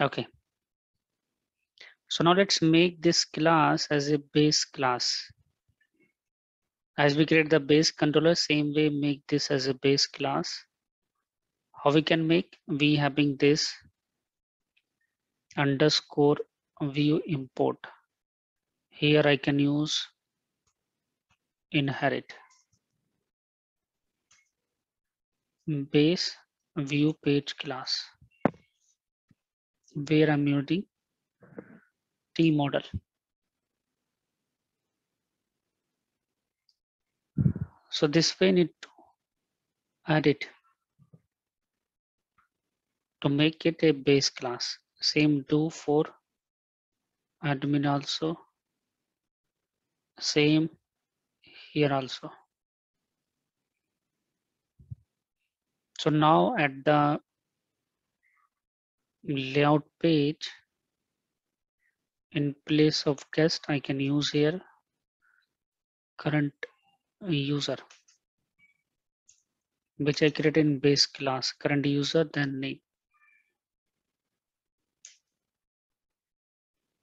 Okay. So now let's make this class as a base class. As we create the base controller, same way make this as a base class. How we can make? We having this underscore view import. Here I can use inherit. Base view page class where I'm using T model. So this way need to add it to make it a base class. Same do for admin also. Same here also. So now at the layout page, in place of guest, I can use here current user, which I create in base class, current user, then name.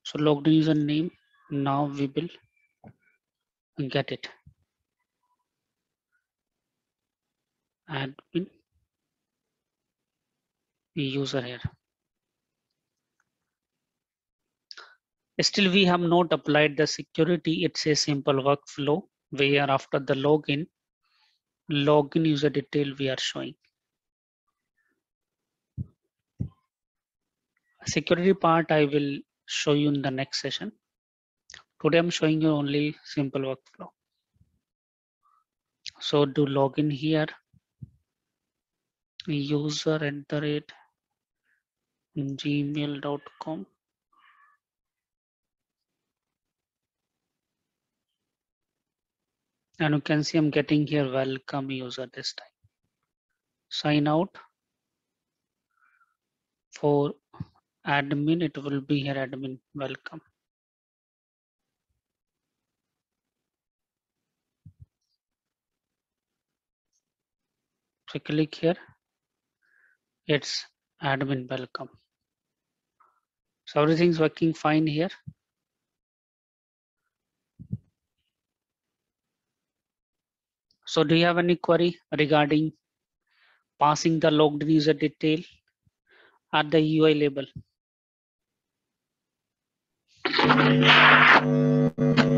So logged in user name, now we will get it. Admin user here. Still, we have not applied the security. It's a simple workflow where after the login, login user detail we are showing. Security part I will show you in the next session. Today I'm showing you only simple workflow. So do login here. User enter it gmail.com and you can see I'm getting here welcome user this time. Sign out for admin, it will be here admin welcome. So click here, it's admin welcome. So everything's working fine here. So do you have any query regarding passing the logged user detail at the UI label?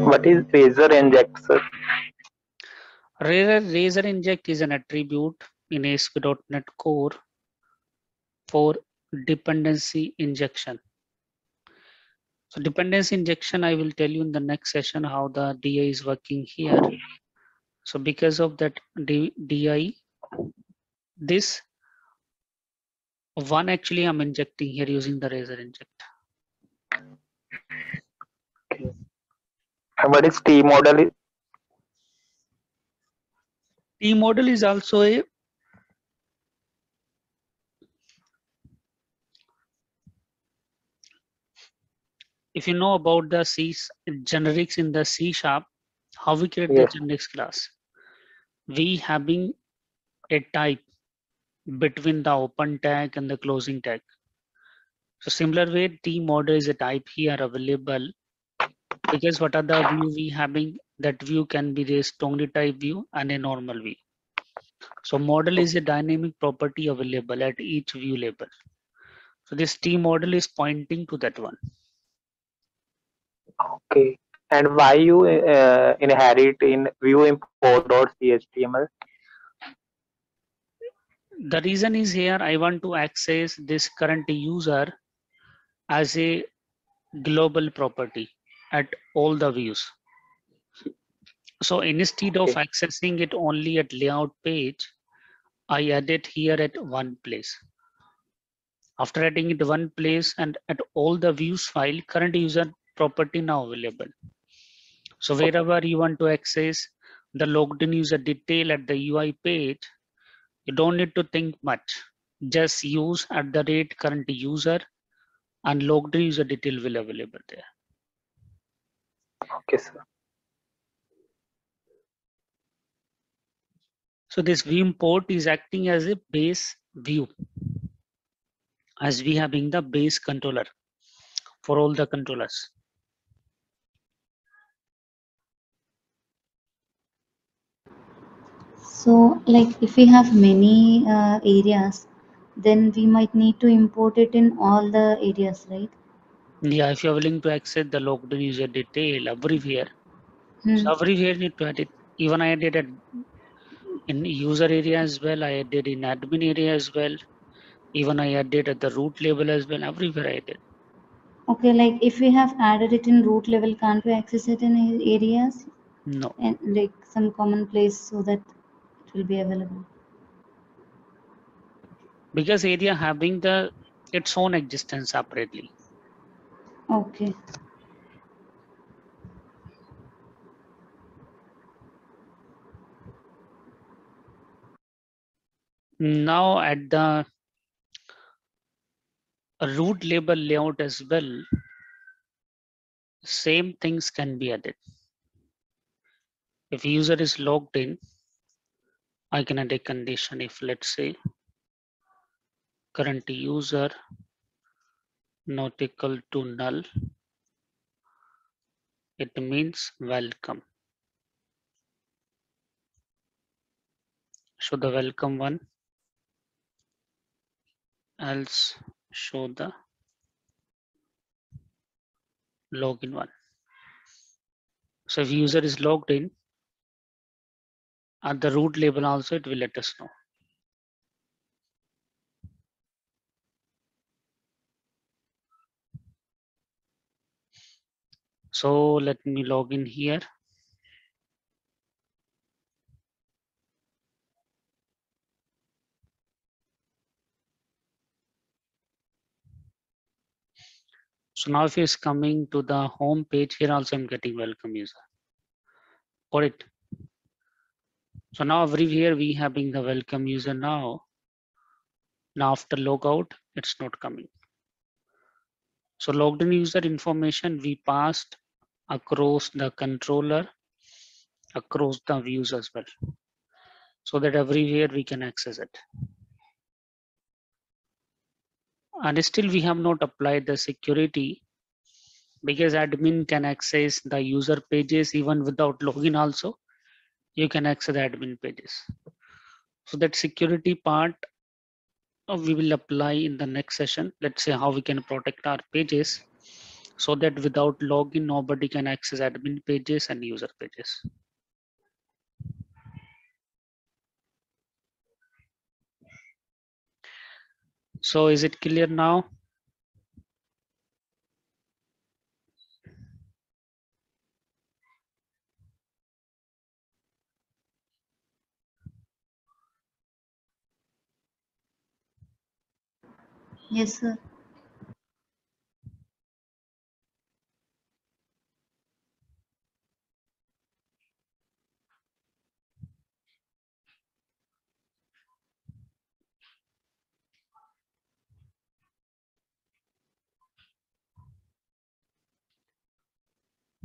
What is Razor inject, sir? Razor, Razor inject is an attribute in ASP.NET Core for dependency injection. So dependency injection, I will tell you in the next session how the DI is working here. So because of that D- DI, this one actually I'm injecting here using the Razor inject. Okay. And what is T model? T model is also a if you know about the C generics in the C sharp, how we create Yes. the generics class. We having a type between the open tag and the closing tag. So similar way, T model is a type here available because what are the view we having that view can be the strongly type view and a normal view. So model is a dynamic property available at each view label. So this T model is pointing to that one. Okay. And why you uh, inherit in view import.html? The reason is here I want to access this current user as a global property at all the views. So instead of Okay. accessing it only at layout page, I add it here at one place. After adding it one place and at all the views file, current user property now available. So wherever you want to access the logged in user detail at the UI page, you don't need to think much. Just use at the rate current user and logged in user detail will available there. Okay, sir. So this view import is acting as a base view as we having the base controller for all the controllers. So like if we have many uh, areas, then we might need to import it in all the areas, right? Yeah, if you're willing to access the logged in user detail everywhere, Hmm. so everywhere need to add it. Even I did it in user area as well. I did in admin area as well. Even I added at the root level as well. Everywhere I did. Okay, like if we have added it in root level, can't we access it in areas No, and like some common place so that will be available? because area having the its own existence separately. Okay. Now at the root label layout as well, same things can be added. If user is logged in, I can add a condition if let's say current user not equal to null, it means welcome. Show the welcome one, else show the login one. So if user is logged in, at the root label also it will let us know. So let me log in here. So now if it's coming to the home page here also I'm getting welcome user. Got it. So now everywhere we having the welcome user now. Now after logout, it's not coming. So logged in user information we passed across the controller, across the views as well. So that everywhere we can access it. And still we have not applied the security because admin can access the user pages even without login also. You can access the admin pages. So that security part uh, we will apply in the next session. Let's say how we can protect our pages so that without login, nobody can access admin pages and user pages. So is it clear now? Yes, sir.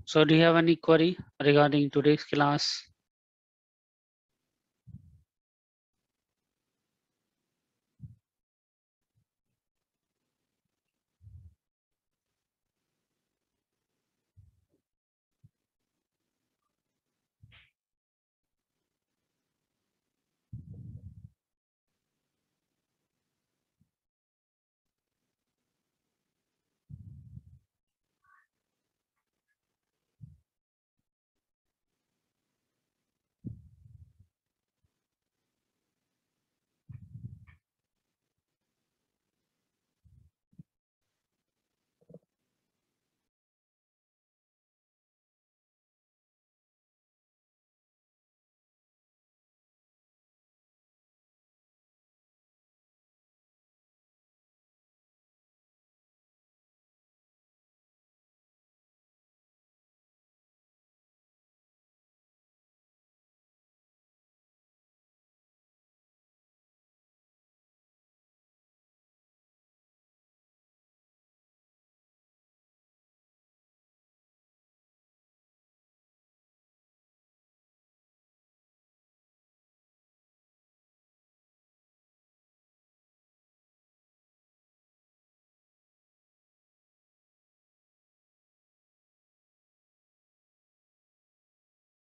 So do you have any query regarding today's class?